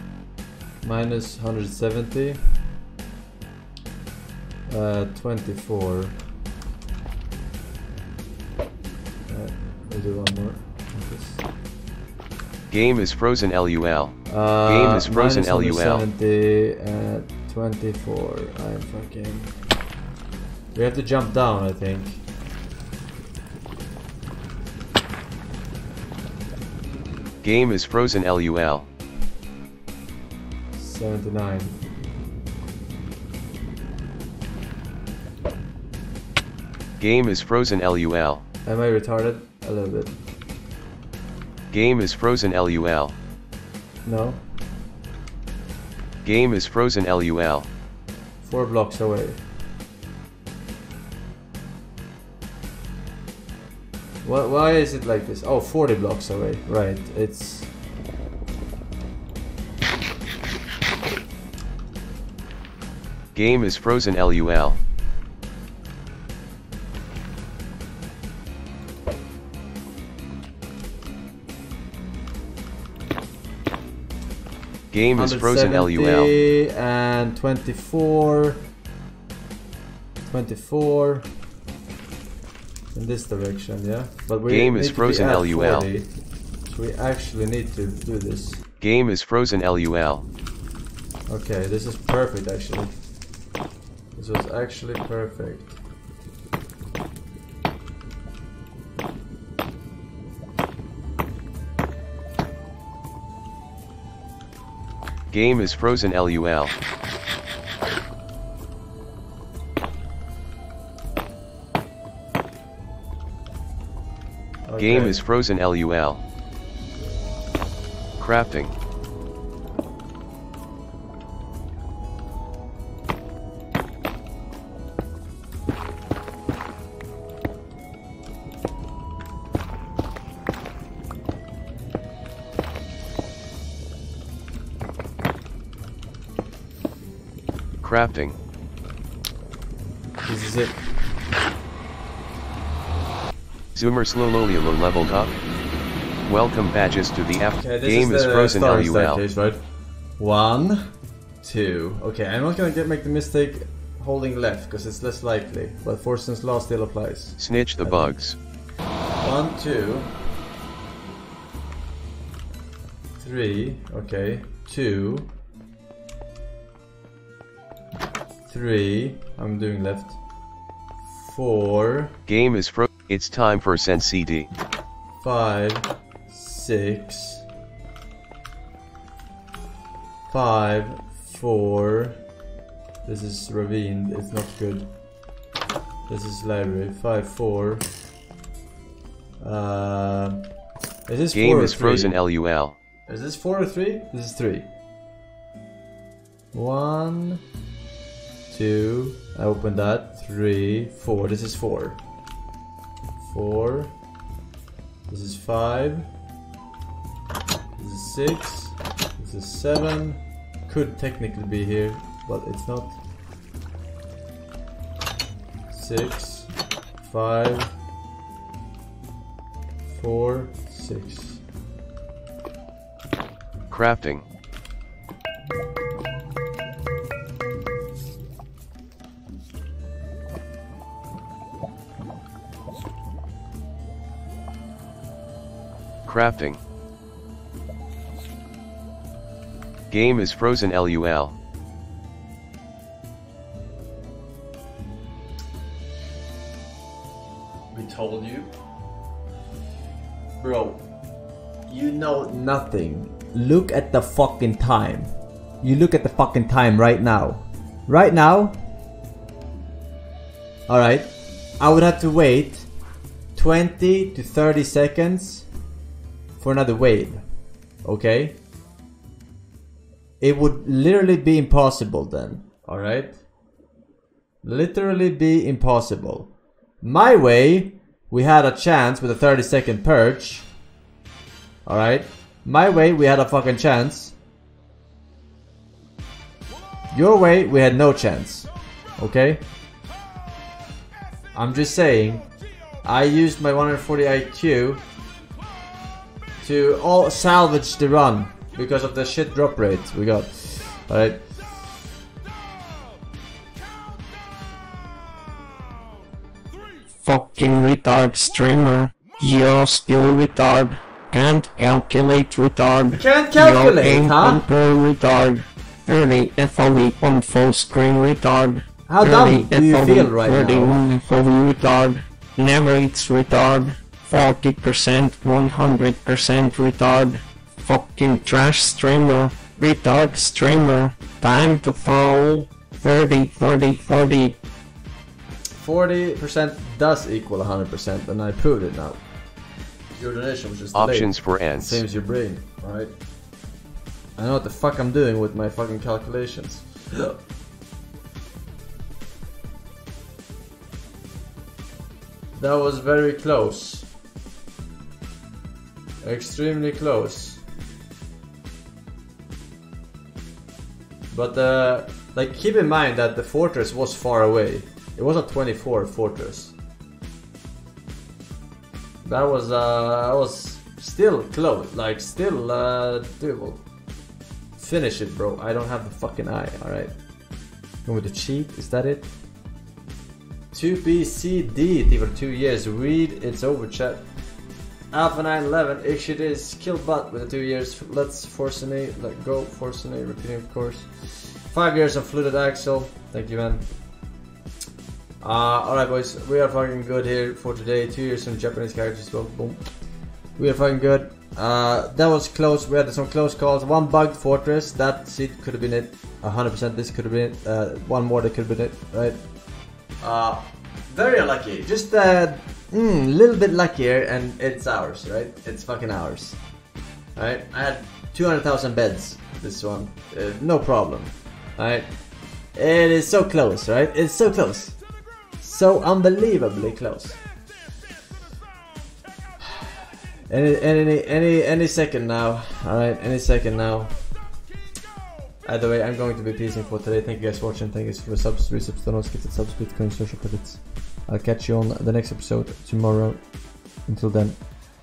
Minus 170. Uh, 24. We'll do one more. Game is frozen LUL. Uh, Game is frozen LUL. 170 at 24. I'm fucking. We have to jump down, I think. Game is frozen LUL. 79. Game is frozen LUL. Am I retarded? A little bit. Game is frozen LUL. No? Game is frozen LUL. Four blocks away. Why, why is it like this? Oh, 40 blocks away. Right, it's... Game is frozen LUL. Game is frozen LUL. and 24. 24. In this direction, yeah? But we Game is frozen LUL. 40, So we actually need to do this. Game is frozen LUL. Okay, this is perfect actually. This was actually perfect. Game is frozen LUL. Game is frozen LUL. Crafting. Crafting. This is it. Zoomer Slowlolilo leveled up. Welcome badges to the F. Okay, Game is is frozen LUL. staircase, right? One, two. Okay, I'm not gonna get make the mistake holding left because it's less likely, but Forsen's law still applies. Snitch the bugs. One, two, three. Okay, two, three. I'm doing left. Four, Game is fro. It's time for Send CD. five, six, five, four. This is ravine. It's not good. This is library. Five, four. Uh, is this Game four is frozen? LUL. Is this four or three? This is three. One, two. I open that. Three, four. This is four. Four. This is five. This is six. This is seven. Could technically be here, but it's not. Six, five, four, six. Crafting. Crafting. Game is frozen LUL. We told you. Bro, you know nothing. Look at the fucking time. You look at the fucking time right now. Right now. Alright. I would have to wait 20 to 30 seconds for another wave. Okay? It would literally be impossible then. Alright? Literally be impossible. My way, we had a chance with a 30 second perch. Alright? My way, we had a fucking chance. Your way, we had no chance. Okay? I'm just saying, I used my 140 IQ to all salvage the run because of the shit drop rate we got. Alright? Fucking retard streamer. You're still retard. Can't calculate retard. Can't calculate, You're huh? control retard. Early FOV on full screen retard. How Early dumb do you feel right now? 31 FOV retard. Never it's retard. 40%, 100% retard. Fucking trash streamer. Retard streamer. Time to fall. 30, 30, 40. 40% does equal 100% and I proved it now. Your donation was just delayed. Options for ends. Same as your brain, alright? I know what the fuck I'm doing with my fucking calculations. [GASPS] That was very close. Extremely close. But uh, like keep in mind that the fortress was far away. It was a 24 fortress. That was uh that was still close, like still uh doable. Finish it, bro. I don't have the fucking eye. All right. Going with the cheat. Is that it? 2BCD for two years. Read it's over, chat. Alpha 911 issued is kill butt with two years. Let's Forcenet, let go Forcenet, repeating of course. Five years of fluted axle. Thank you, man. Uh, alright, boys, we are fucking good here for today. Two years some Japanese characters. Well, boom. We are fucking good. Uh, that was close. We had some close calls. One bugged fortress. That seat could have been it. 100% this could have been it. Uh, one more that could have been it, right? Uh, very unlucky. Just a mm, little bit luckier, and it's ours, right? It's fucking ours. Alright? I had 200,000 beds. This one. Uh, no problem. Alright? It is so close, right? It's so close. So unbelievably close. [SIGHS] Any any any any second now. Alright, any second now. Either way, I'm going to be peacing for today. Thank you guys for watching. Thank you for subs, resubs, downloads, gifted subs, bitcoin, social credits. I'll catch you on the next episode tomorrow. Until then,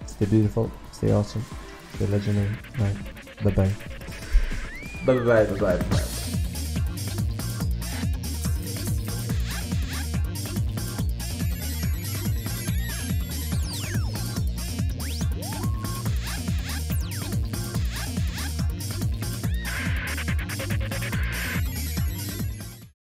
stay beautiful, stay awesome, stay legendary. Bye. Bye bye. Bye bye bye bye bye.